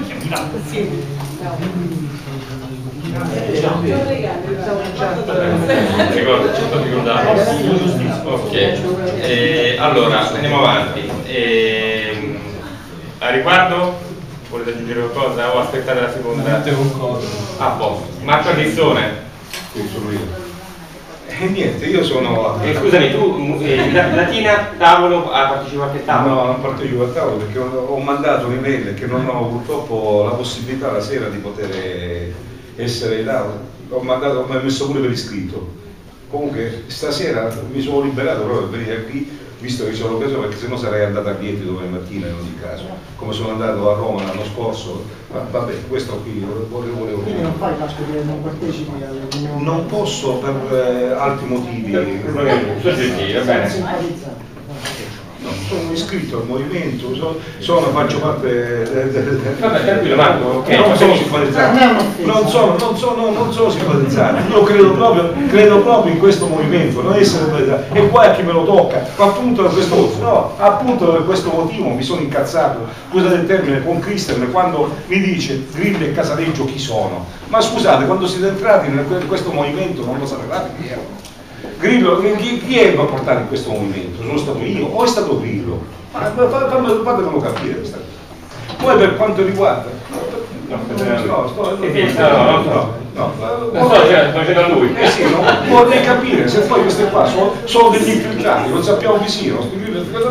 Ricordo, ci sto ricordando. Ok, allora andiamo avanti. Ehm, a riguardo, volete aggiungere qualcosa o aspettare la seconda? A posto. Marco Agrissone. Sì, sono io. E niente, io sono... Eh, scusami, tu eh, la- Latina tavolo ha partecipato a che tavolo? no, non partecipo al tavolo perché ho, mandato un'email che non ho purtroppo la possibilità la sera di poter essere là. Ho mandato, ho messo pure per iscritto. Comunque stasera mi sono liberato proprio per venire qui, visto che c'è l'occasione, perché sennò sarei andato a Chieti domani mattina in ogni caso, come sono andato a Roma l'anno scorso. Ma vabbè, questo qui volevo, volevo Quindi non fai casco che non partecipi alle riunioni. Non posso per eh, altri motivi. Soggettivi, va bene. Simpatizza. Sono iscritto al movimento, sono, sono- faccio parte del... del- del- Vabbè, tranquillo, Marco, non sono simpatizzato, Non sono, non sono, non sono simpatizzato, io credo proprio, credo proprio in questo movimento, non essere simpatizzato. E poi a chi me lo tocca, ma appunto per questo, no, appunto per questo motivo mi sono incazzato, scusate il termine, con Christian quando mi dice Grillo e Casaleggio chi sono. Ma scusate, quando siete entrati in que- questo movimento non lo sapevate chi erano. Grillo, chi, chi è a portare in questo movimento? Sono stato io o è stato Grillo? Ma ma- fatemelo capire questa cosa. Poi per quanto riguarda... No, No, sto- no, no, no. no, no, Non sto dicendo- sto dicendo a lui. Eh sì, no? vorrei capire se poi queste qua sono, sono degli infiltrati, non sappiamo chi siano,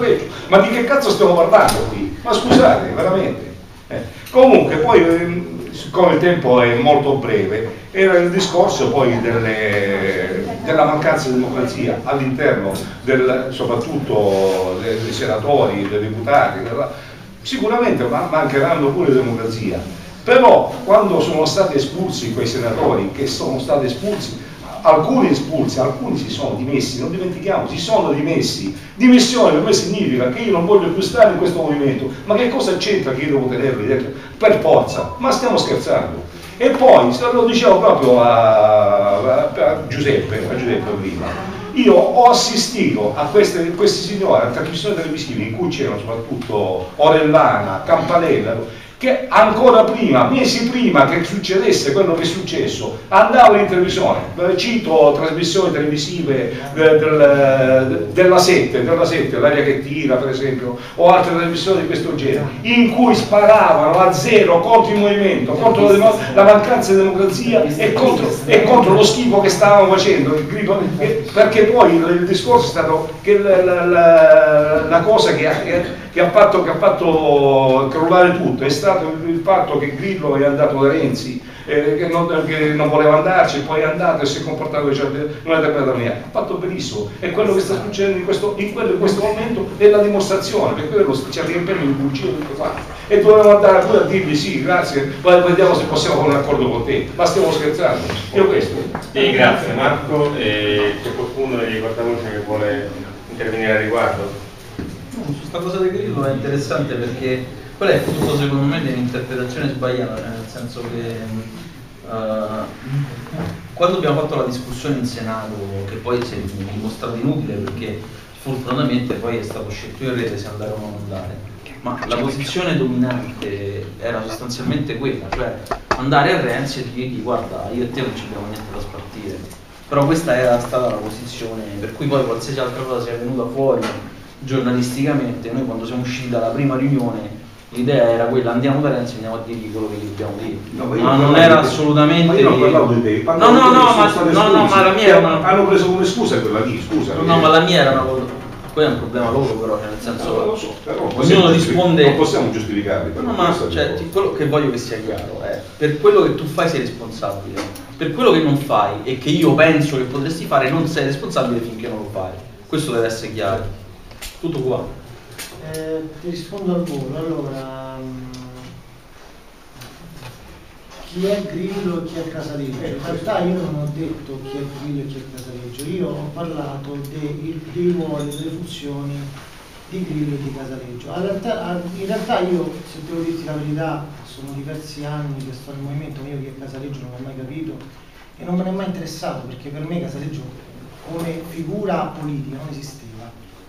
e ma di che cazzo stiamo parlando qui? Ma scusate, veramente. Eh, Comunque, poi, ehm, siccome il tempo è molto breve, era il discorso poi delle- della mancanza di democrazia all'interno del- soprattutto dei, dei senatori, dei deputati. della- sicuramente ma- mancheranno pure democrazia, però quando sono stati espulsi quei senatori che sono stati espulsi alcuni espulsi, alcuni si sono dimessi, non dimentichiamo, si sono dimessi. Dimissione per me significa che io non voglio più stare in questo movimento, ma che cosa c'entra che io devo tenerli dentro? Per forza, ma stiamo scherzando. E poi, lo dicevo proprio a, a- a Giuseppe, a Giuseppe prima, io ho assistito a queste, questi signori, a trasmissioni televisive in cui c'erano soprattutto Orellana, Campanella, che ancora prima, mesi prima che succedesse quello che è successo, andavo in televisione, eh, cito trasmissioni televisive eh, del- della Sette, della Sette, l'aria che tira per esempio, o altre trasmissioni di questo genere, in cui sparavano a zero contro il movimento, contro la, la mancanza di democrazia e contro, e contro lo schifo che stavano facendo, grido- perché poi il, il discorso è stato che la, la- la- cosa che che- che ha fatto, che ha fatto crollare tutto è stato il, fatto che Grillo è andato da Renzi, eh, che, non, che non voleva andarci, poi è andato e si è comportato in certe- in una determinata maniera. Ha fatto benissimo e quello che sta succedendo in questo, in quello- in questo momento è la dimostrazione, per quello ci riempiamo il bucino tutto fatto. E dovevamo andare pure a dirgli sì, grazie, vediamo se possiamo fare un accordo con te, ma stiamo scherzando. Io questo. Sì, grazie Marco. E c'è qualcuno dei portavoce che vuole intervenire al riguardo? Questa cosa di Grillo è interessante perché quella è frutto secondo me dell'interpretazione sbagliata, nel senso che eh, quando abbiamo fatto la discussione in Senato, che poi si è dimostrato inutile perché fortunatamente poi è stato scelto in rete se andare o non andare, ma la posizione dominante era sostanzialmente quella, cioè andare a Renzi e dirgli guarda io e te non ci abbiamo niente da spartire, però questa era stata la posizione per cui poi qualsiasi altra cosa sia venuta fuori giornalisticamente, noi quando siamo usciti dalla prima riunione l'idea era quella andiamo da Renzi e andiamo a dirgli quello che gli dobbiamo dire No, ma, non era di- assolutamente Ma io di no no no ma, no, no, ma la mia era una Hanno preso come scusa quella lì, scusa. no ma la mia era una cosa poi è un problema loro però cioè nel senso No, lo so, però ognuno risponde non possiamo giustificarli. per No, ma cioè, ti- quello che voglio che sia chiaro è per quello che tu fai sei responsabile, per quello che non fai e che io penso che potresti fare non sei responsabile finché non lo fai. Questo deve essere chiaro. Tutto qua. Eh, ti rispondo al volo. Allora, mm, chi è Grillo e chi è Casaleggio? In realtà io non ho detto chi è Grillo e chi è Casaleggio, io ho parlato dei, ruoli, delle funzioni di Grillo e di Casaleggio. In realtà, in realtà io, se devo dirti la verità, sono diversi anni che sto nel movimento, io chi è Casaleggio non l'ho mai capito e non me ne è mai interessato perché per me Casaleggio come figura politica non esisteva.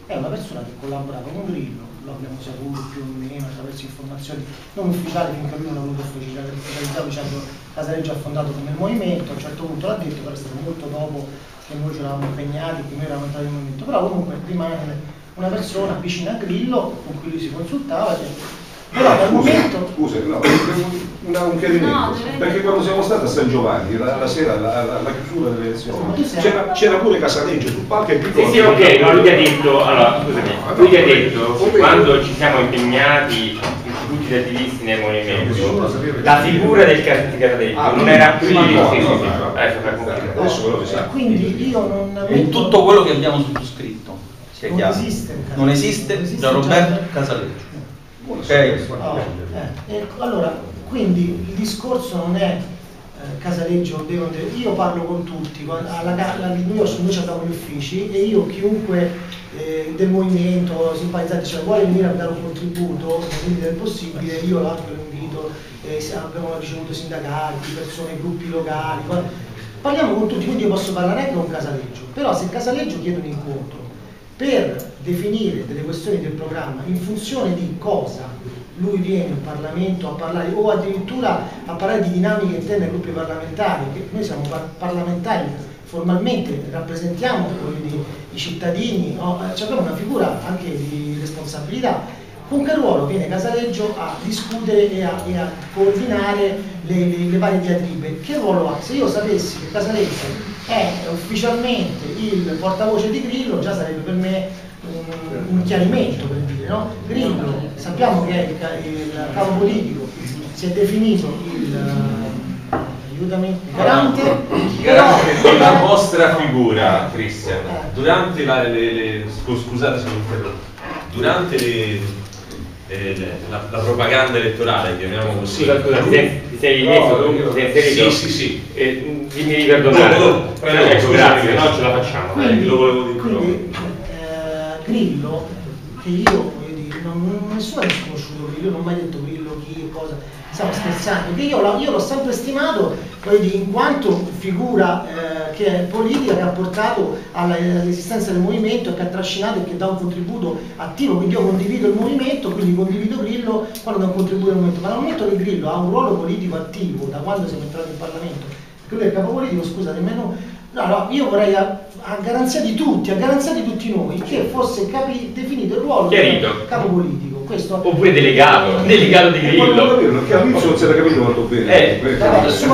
È una persona che collaborava con Grillo, lo abbiamo saputo più o meno attraverso informazioni non ufficiali finché lui non ha voluto ufficializzare dicendo Casaleggio ha fondato come movimento, a un certo punto l'ha detto, però è stato molto dopo che noi ci eravamo impegnati, che noi eravamo entrati nel movimento, però comunque rimane una persona vicina a Grillo con cui lui si consultava, che- però dal Scusa, momento. scusa, no, una- un chiarimento. No, deve- Perché quando siamo stati a San Giovanni, la, la sera, la, la- la chiusura delle elezioni, c'era, c'era pure Casaleggio sul palco e Sì, sì, ok, ma lui ha detto, allora, scusami, lui ha detto quando ci siamo impegnati tutti gli attivisti nel movimento, la figura del Casaleggio Ah, non era prima sì, no, sì, sì, adesso quindi io non In tutto quello che abbiamo sottoscritto, Non esiste. Non esiste Non esiste Gian Roberto Casaleggio. Ok? Oh, eh, ecco, allora, quindi il discorso non è eh, Casaleggio io parlo con tutti, alla, alla- noi, noi abbiamo gli uffici e io chiunque eh, del movimento simpatizzante cioè, vuole venire a dare un contributo limite del possibile, io l'altro lo invito, eh, abbiamo ricevuto sindacati, persone, gruppi locali, parliamo con tutti, quindi io posso parlare anche con Casaleggio, però se Casaleggio chiede un incontro per definire delle questioni del programma in funzione di cosa lui viene in Parlamento a parlare o addirittura a parlare di dinamiche interne ai gruppi parlamentari, che noi siamo par- parlamentari, formalmente rappresentiamo dire, i cittadini, no? Eh, abbiamo una figura anche di responsabilità. Con che ruolo viene Casaleggio a discutere e a, e a coordinare le, le- le varie diatribe? Che ruolo ha? Se io sapessi che Casaleggio è ufficialmente il portavoce di Grillo, già sarebbe per me un, un chiarimento per dire, no? Grillo, sappiamo che è il, il capo politico, si è definito il, aiutami, garante, però- della vostra figura, Cristian. Durante la, le, le- scu- scusate se mi interrompo. Durante le- eh, le- la, la propaganda elettorale, chiamiamo così. Scusa, scusa, ti sei- messo tu? Sì, sì, sì. Eh, dimmi di perdonare. No, no, no, prego, ecco, grazie, grazie. no ce la facciamo. Quindi, lo volevo dire. quindi, eh, Grillo, che io voglio dire, non, nessuno ha sconosciuto Grillo, non ho mai detto Grillo chi cosa, stiamo scherzando, perché io, l'ho- io l'ho sempre stimato dire, in quanto figura eh, che è politica che ha portato alla- all'esistenza del movimento che ha trascinato e che dà un contributo attivo, quindi io condivido il movimento, quindi condivido Grillo quando dà un contributo al movimento, ma dal momento che Grillo ha un ruolo politico attivo da quando siamo entrati in Parlamento, perché lui è il capo politico, scusa, nemmeno No, no, io vorrei a, a garanzia di tutti, a garanzia di tutti noi, che fosse capi- definito il ruolo del capo politico. Questo Oppure delegato, delegato di Voglio Grillo. capirlo, perché all'inizio non si era capito molto bene. Eh, Vabbè, su-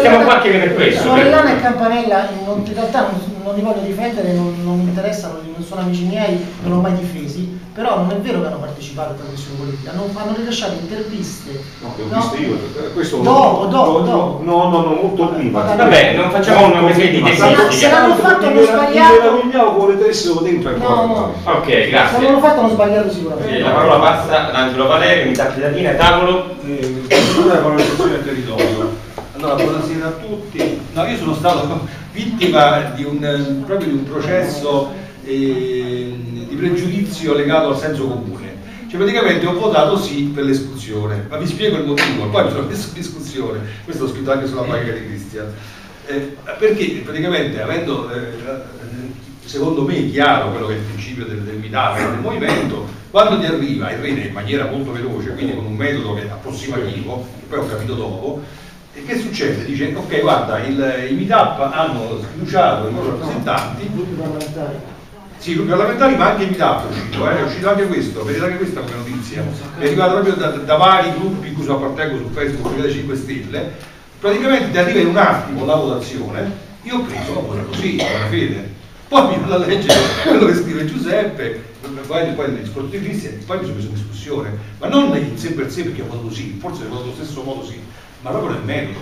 siamo qua anche per questo. Sorellana e Campanella non- in realtà non, non li voglio difendere, non, non mi interessano, non sono amici miei, non l'ho mai difesi, però non è vero che hanno partecipato a questione politica, hanno, hanno rilasciato interviste. No, che ho no? visto io, eh, questo Dopo, dopo, no, dopo. No, no, no, molto prima. Vabbè, non facciamo una questione di tanto- Se l'hanno fatto, hanno sbagliato. Mi meravigliavo come le tessero dentro No, ancora. no. Ok, Se grazie. l'hanno fatto hanno sbagliato sicuramente. La parola passa ad Angelo Valerio, mi tappi latina, tavolo. Una valorizzazione del territorio. Allora, buonasera a tutti. No, io sono stato vittima di un, eh, proprio di un processo eh, di pregiudizio legato al senso comune. Cioè praticamente ho votato sì per l'espulsione, ma vi spiego il motivo, poi mi sono messo in discussione, questo l'ho scritto anche sulla pagina di Cristian. Eh, perché praticamente avendo eh, secondo me chiaro quello che è il principio del, del MIDAF, del movimento, quando ti arriva il rete in maniera molto veloce, quindi con un metodo che è approssimativo, che poi ho capito dopo, e che succede? Dice, ok guarda, il, i meetup hanno sfiduciato i loro rappresentanti. Sì, gruppi parlamentari, ma anche i meetup è uscito, eh, è uscito anche questo, vedete anche questa come notizia, è arrivato proprio da, da vari gruppi in cui sono appartengo su Facebook, Lega 5 Stelle, praticamente ti arriva in un attimo la votazione, io ho preso, ho votato sì, buona fede, poi mi vado a leggere quello che scrive Giuseppe, poi, poi il discorso di Cristian, poi mi sono messo in discussione, ma non in sé per sé perché ho votato sì, forse ho votato allo stesso modo sì, ma proprio nel metodo.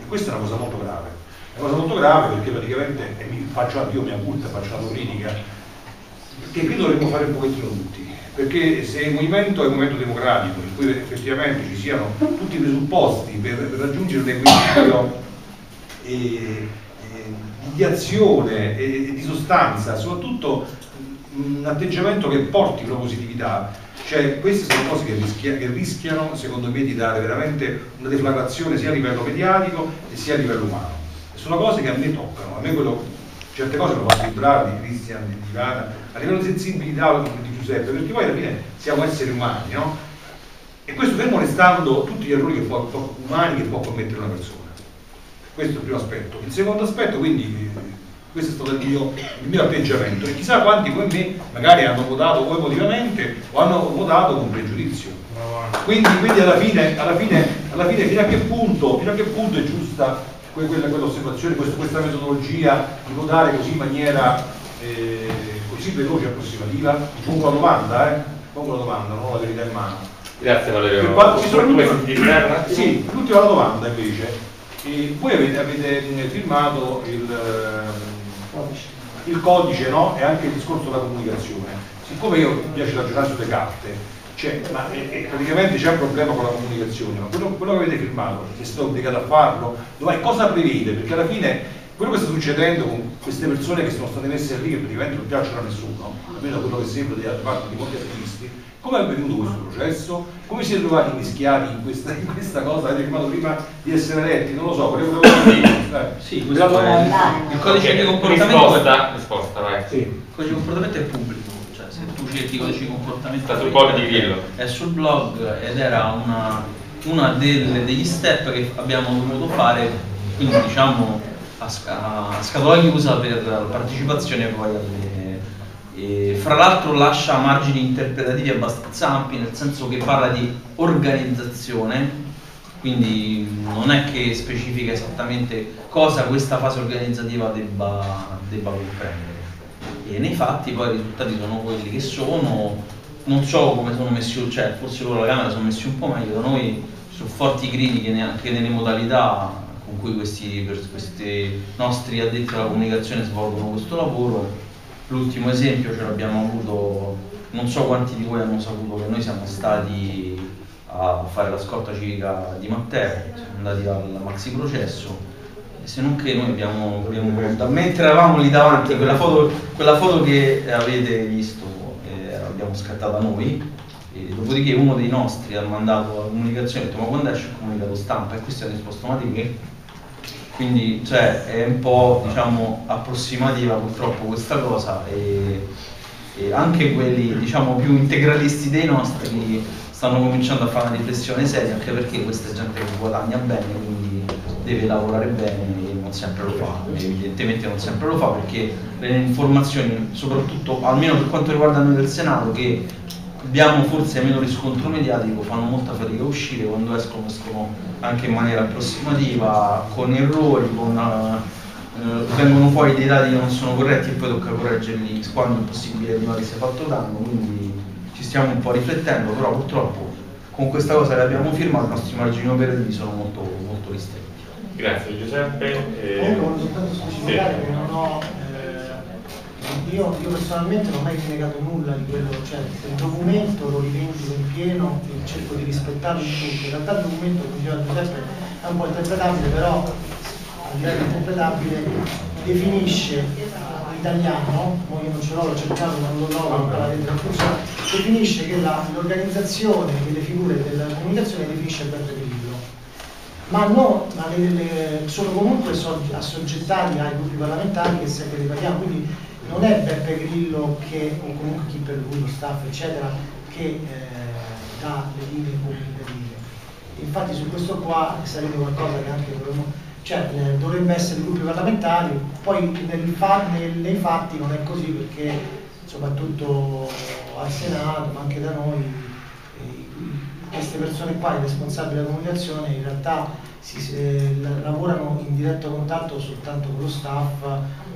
E questa è una cosa molto grave. È una cosa molto grave perché praticamente, e mi faccio anche io mia culpa, faccio la critica, che qui dovremmo fare un pochettino tutti, perché se il movimento è un movimento democratico, in cui effettivamente ci siano tutti i presupposti per, raggiungere un equilibrio e- e di azione e, di sostanza, soprattutto un atteggiamento che porti propositività, cioè queste sono cose che, rischia- che rischiano secondo me di dare veramente una deflagrazione sia a livello mediatico sia a livello umano. Sono cose che a me toccano, a me quello, certe cose lo fanno vibrare di Cristian, di Ivana, a livello di sensibilità di Giuseppe, perché poi alla fine siamo esseri umani, no? E questo fermo restando tutti gli errori che può- umani che può commettere una persona. Questo è il primo aspetto. Il secondo aspetto, quindi, questo è stato il mio, il mio atteggiamento. E chissà quanti come me magari hanno votato o emotivamente o hanno votato con pregiudizio. Quindi, quindi alla, fine, alla, fine, alla fine fino a che punto, fino a che punto è giusta que- quella, quell'osservazione, questa, questa metodologia di votare così in maniera eh, così veloce e approssimativa? Pongo la domanda, eh? Pongo la domanda, non ho la verità in mano. Grazie Valerio. Per quanto ci sono l'ultima-? Sì, l'ultima domanda invece. E voi avete, avete, firmato il, il codice no? e anche il discorso della comunicazione. Siccome io mi piace ragionare sulle carte, Cioè, ma eh, eh, praticamente c'è un problema con la comunicazione, ma quello, quello che avete firmato, che siete obbligati a farlo, domani cosa prevede? Perché alla fine quello che sta succedendo con queste persone che sono state messe lì, che praticamente non piacciono a nessuno, almeno da quello che sembra da parte di molti attivisti, come è avvenuto questo processo? Come siete trovati mischiati in questa, in questa cosa? Avete firmato prima di essere eletti? Non lo so, volevo dire. Sì, questo è il codice di comportamento. Risposta, risposta, vai. Sì. Il codice di comportamento è pubblico, tu cerchi il codice di comportamento Sta sul blog di Grillo. È sul blog ed era una, una delle- degli step che abbiamo dovuto fare, quindi diciamo a, a scatola chiusa per la partecipazione poi alle... e fra l'altro lascia margini interpretativi abbastanza ampi, nel senso che parla di organizzazione, quindi non è che specifica esattamente cosa questa fase organizzativa debba, debba comprendere. E nei fatti poi i risultati sono quelli che sono, non so come sono messi, cioè forse loro alla Camera sono messi un po' meglio, da noi sono forti critiche neanche nelle modalità con cui questi, questi nostri addetti alla comunicazione svolgono questo lavoro. L'ultimo esempio ce l'abbiamo avuto, non so quanti di voi hanno saputo che noi siamo stati a fare la scorta civica di Matteo, siamo andati al maxi processo se non che noi abbiamo, abbiamo- mentre eravamo lì davanti, quella foto, quella foto che avete visto eh, l'abbiamo scattata noi, dopodiché uno dei nostri ha mandato la comunicazione ha detto ma quando esce il comunicato stampa? E questi hanno risposto ma di che? Quindi cioè, è un po' diciamo, approssimativa purtroppo questa cosa e, e anche quelli diciamo, più integralisti dei nostri stanno cominciando a fare una riflessione seria anche perché questa è gente che guadagna bene quindi deve lavorare bene e non sempre lo fa evidentemente non sempre lo fa perché le informazioni soprattutto almeno per quanto riguarda noi del Senato che abbiamo forse meno riscontro mediatico fanno molta fatica a uscire quando escono escono anche in maniera approssimativa con errori con eh, vengono fuori dei dati che non sono corretti e poi tocca correggerli quando è possibile prima che sia fatto danno quindi ci stiamo un po' riflettendo però purtroppo con questa cosa che abbiamo firmato i nostri margini operativi sono molto, Grazie Giuseppe. Eh, Comunque voglio soltanto specificare che non ho, eh, io, io personalmente non ho mai negato nulla di quello, cioè il documento lo rivendico in pieno e cerco di rispettarlo in tutto. In realtà il documento, come diceva Giuseppe, è un po' interpretabile, però a livello interpretabile definisce in italiano, mo io non ce l'ho, l'ho cercato, non lo trovo, per lettera fusa, definisce che l'organizzazione delle figure della comunicazione definisce Grillo ma, no, ma le- le- sono comunque sogg- assoggettati ai gruppi parlamentari che sempre ripetiamo, quindi non è Beppe Grillo che, o comunque chi per lui, lo staff, eccetera, che eh, dà le linee comunicative. Infatti su questo qua sarebbe qualcosa che anche dovremmo, cioè eh, dovrebbe essere i gruppi parlamentari, poi nel nel- nei fatti non è così perché soprattutto al Senato, ma anche da noi, queste persone qua, i responsabili della comunicazione, in realtà si- si- eh, la- lavorano in diretto contatto soltanto con lo staff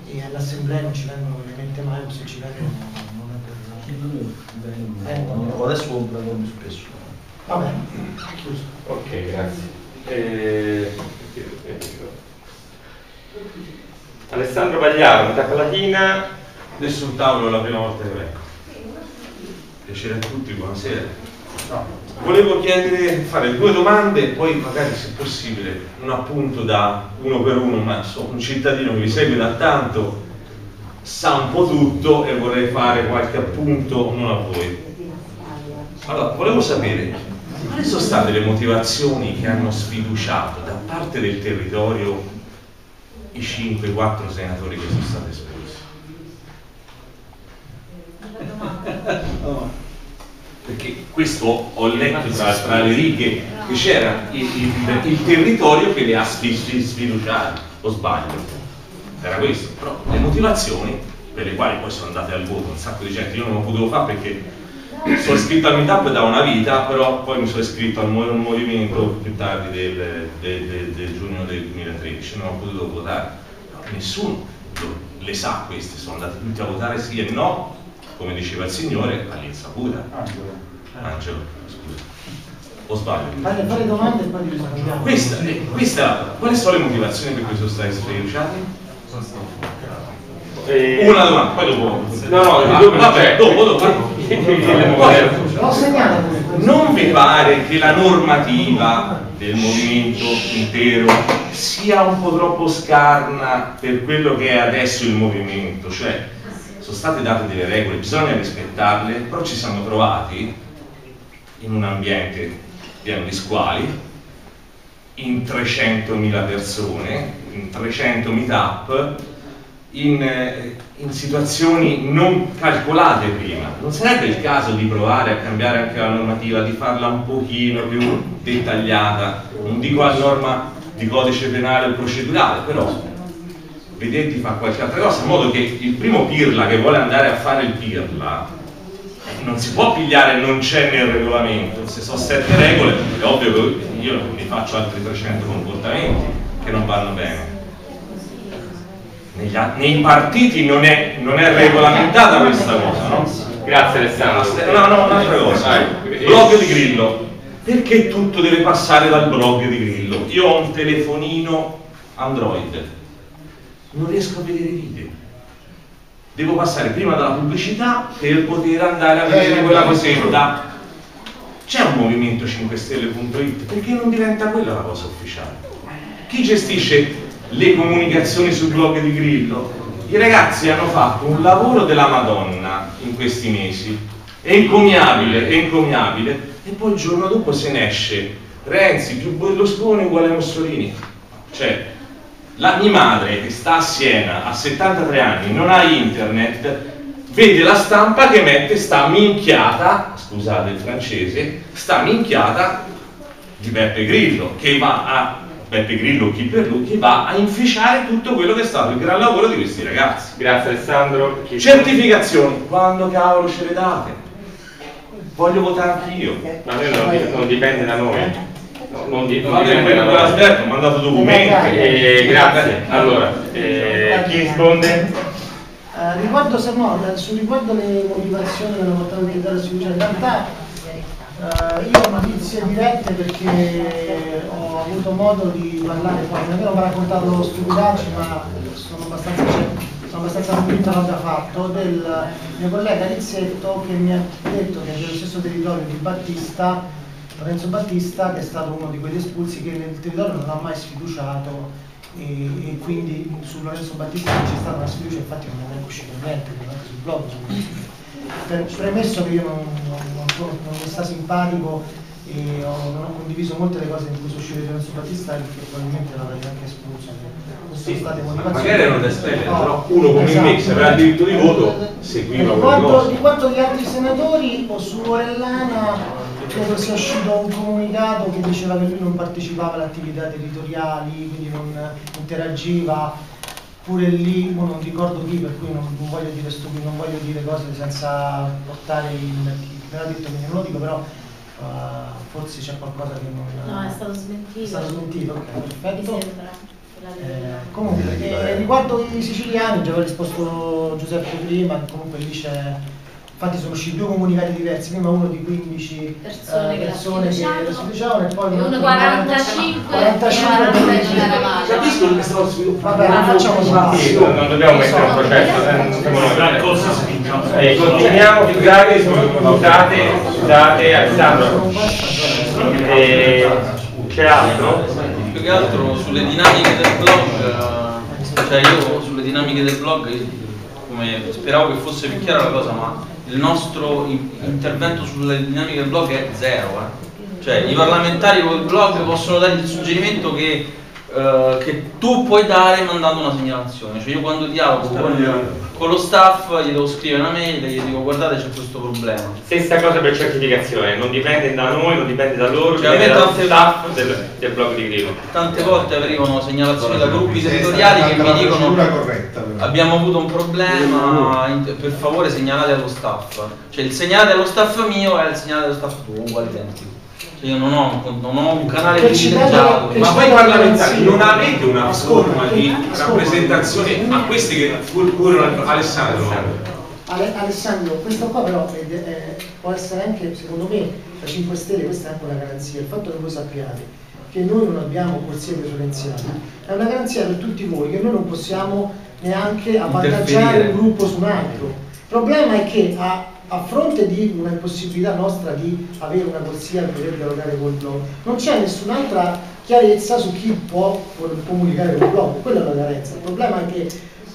e all'assemblea non ci vengono veramente mai, o se ci vengono non è per... Vengono. adesso compro più spesso Va bene, chiuso. Ok, grazie. Eh, Alessandro Bagliaro, metà palatina. Nessun tavolo è la prima volta che vengo. Piacere a tutti, buonasera. Volevo chiedere, fare due domande e poi magari se possibile un appunto da uno per uno, ma sono un cittadino che vi segue da tanto, sa un po' tutto e vorrei fare qualche appunto non a voi. Allora, volevo sapere quali sono state le motivazioni che hanno sfiduciato da parte del territorio i 5-4 senatori che sono stati espulsi? Perché questo ho letto tra, tra le righe che c'era il, il- il territorio che le ha sfi- sfi- sfiduciate, o sbaglio? Era questo, però le motivazioni per le quali poi sono andate al voto un sacco di gente, io non lo potevo fare perché sono iscritto al meetup da una vita, però poi mi sono iscritto al mo- movimento più tardi del, del- del- del giugno del 2013, non ho potuto votare. Però nessuno le sa queste, sono andati tutti a votare sì e no, come diceva il Signore, all'insaputa. Angelo, scusa. O sbaglio? Fate, fate domande e poi rispondiamo. Questa, eh, questa, quali sono le motivazioni per cui sono stati sfiduciati? Eh, Una domanda, poi dopo. No, no, Ah, dopo vabbè, c'è. dopo, dopo. L'ho segnalato. Non vi pare che la normativa del movimento intero sia un po' troppo scarna per quello che è adesso il movimento? Cioè, sono state date delle regole, bisogna rispettarle, però ci siamo trovati in un ambiente pieno di squali, in 300.000 persone, in 300 meetup, in, eh, in situazioni non calcolate prima. Non sarebbe il caso di provare a cambiare anche la normativa, di farla un pochino più dettagliata, non dico a norma di codice penale o procedurale, però vedete di fare qualche altra cosa, in modo che il primo pirla che vuole andare a fare il pirla eh, non si può pigliare non c'è nel regolamento, se sono sette regole è ovvio che io mi faccio altri 300 comportamenti che non vanno bene. Negli nei partiti non è, non è regolamentata questa cosa, no? Grazie Alessandro. No, no, un'altra cosa. Blog di Grillo. Perché tutto deve passare dal blog di Grillo? Io ho un telefonino Android, non riesco a vedere i video. Devo passare prima dalla pubblicità per poter andare a vedere quella cosetta. C'è un movimento 5 stelle.it, perché non diventa quella la cosa ufficiale? Chi gestisce le comunicazioni sul blog di Grillo? I ragazzi hanno fatto un lavoro della Madonna in questi mesi, è encomiabile, è encomiabile, e poi il giorno dopo se ne esce Renzi più Berlusconi uguale Mussolini. Cioè, la mia madre che sta a Siena a 73 anni, non ha internet, vede la stampa che mette sta minchiata, scusate il francese, sta minchiata di Beppe Grillo, che va a Beppe Grillo, chi per lui, che va a inficiare tutto quello che è stato il gran lavoro di questi ragazzi. Grazie Alessandro. Certificazioni, quando cavolo ce le date? Voglio votare anch'io. Ma noi non, non dipende da noi. No, Non, di- non dipende quello che ho mandato documenti. Eh, grazie. Allora, eh, chi risponde? Eh, riguardo se no, eh, su riguardo le motivazioni che hanno portato a chiedere sfiducia, in realtà eh, io ho notizie dirette perché ho avuto modo di parlare poi, non è che non mi ha raccontato ma sono abbastanza, cioè, sono abbastanza convinto non abbia fatto, del mio collega Rizzetto che mi ha detto che è dello stesso territorio di Battista, Lorenzo Battista, che è stato uno di quegli espulsi che nel territorio non ha mai sfiduciato e, e quindi su Lorenzo Battista non c'è stata una sfiducia, infatti non è uscito niente, neanche sul blog. Per, premesso che io non, non, non sono- non mi sta simpatico e ho- non ho condiviso molte delle cose in cui sono uscito di Lorenzo Battista perché probabilmente l'avrei anche espulso. Non sono state motivazioni. Magari erano da espellere, No, però uno come me, se aveva il esatto. diritto di voto, seguiva di cose. di quanto gli altri senatori o su Orellana credo sia uscito un comunicato che diceva che lui non partecipava alle attività territoriali, quindi non interagiva. Pure lì, non ricordo chi, per cui non, non voglio dire stupido, non voglio dire cose senza portare il me l'ha detto, quindi non lo dico, però eh, forse c'è qualcosa che non. No, è stato smentito. È stato smentito, ok, Mi perfetto. Eh, comunque, eh, riguardo i siciliani, già aveva risposto Giuseppe prima, comunque lì c'è. Infatti sono usciti due comunicati diversi, prima uno di 15 Persone eh, persone che la sfiduciavano e poi E uno altro 45, 45 e 40 eravamo. Capisco che stavo sviluppando. Vabbè, non facciamo Sì, non dobbiamo mettere un processo, eh, non siamo noi. Eh, continuiamo, scusate, scusate, scusate, Alessandro. Eh, c'è altro? Più che altro sulle dinamiche del blog, cioè io sulle dinamiche del blog, come speravo che fosse più chiara la cosa, ma il nostro in- intervento sulle dinamiche del blog è zero. eh. Cioè i parlamentari con il blog possono dargli il suggerimento che, eh, che tu puoi dare mandando una segnalazione. Cioè io quando dialogo con, con lo staff gli devo scrivere una mail e gli dico guardate c'è questo problema. Stessa cosa per certificazione, non dipende da noi, non dipende da loro, Cioè, dipende dallo staff del, del blog di Grillo. Tante volte arrivano segnalazioni da gruppi territoriali che mi dicono corretta abbiamo avuto un problema, per favore segnalate allo staff. Cioè il segnalate allo staff mio è il segnalate allo staff tuo, uguale identico. Cioè io non ho, un- non ho un canale Che ci privilegiato. Ma voi parlamentari non avete una forma di rappresentazione a questi che curano Alessandro? Ale- Alessandro, questo qua però è- è- può essere anche, secondo me, da 5 Stelle, questa è anche una garanzia. Il fatto che voi sappiate che noi non abbiamo corsie preferenziali è una garanzia per tutti voi che noi non possiamo neanche avvantaggiare un gruppo su un altro. Il problema è che a, a fronte di una impossibilità nostra di avere una corsia per poter dialogare col blog, non c'è nessun'altra chiarezza su chi può comunicare col blog, quella è la carenza. Il problema è che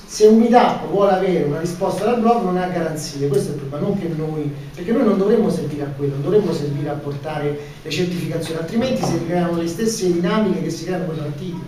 se un meetup vuole avere una risposta dal blog non ha garanzie, questo è il problema, non che noi, perché noi non dovremmo servire a quello, non dovremmo servire a portare le certificazioni, altrimenti si creano le stesse dinamiche che si creano con i partiti.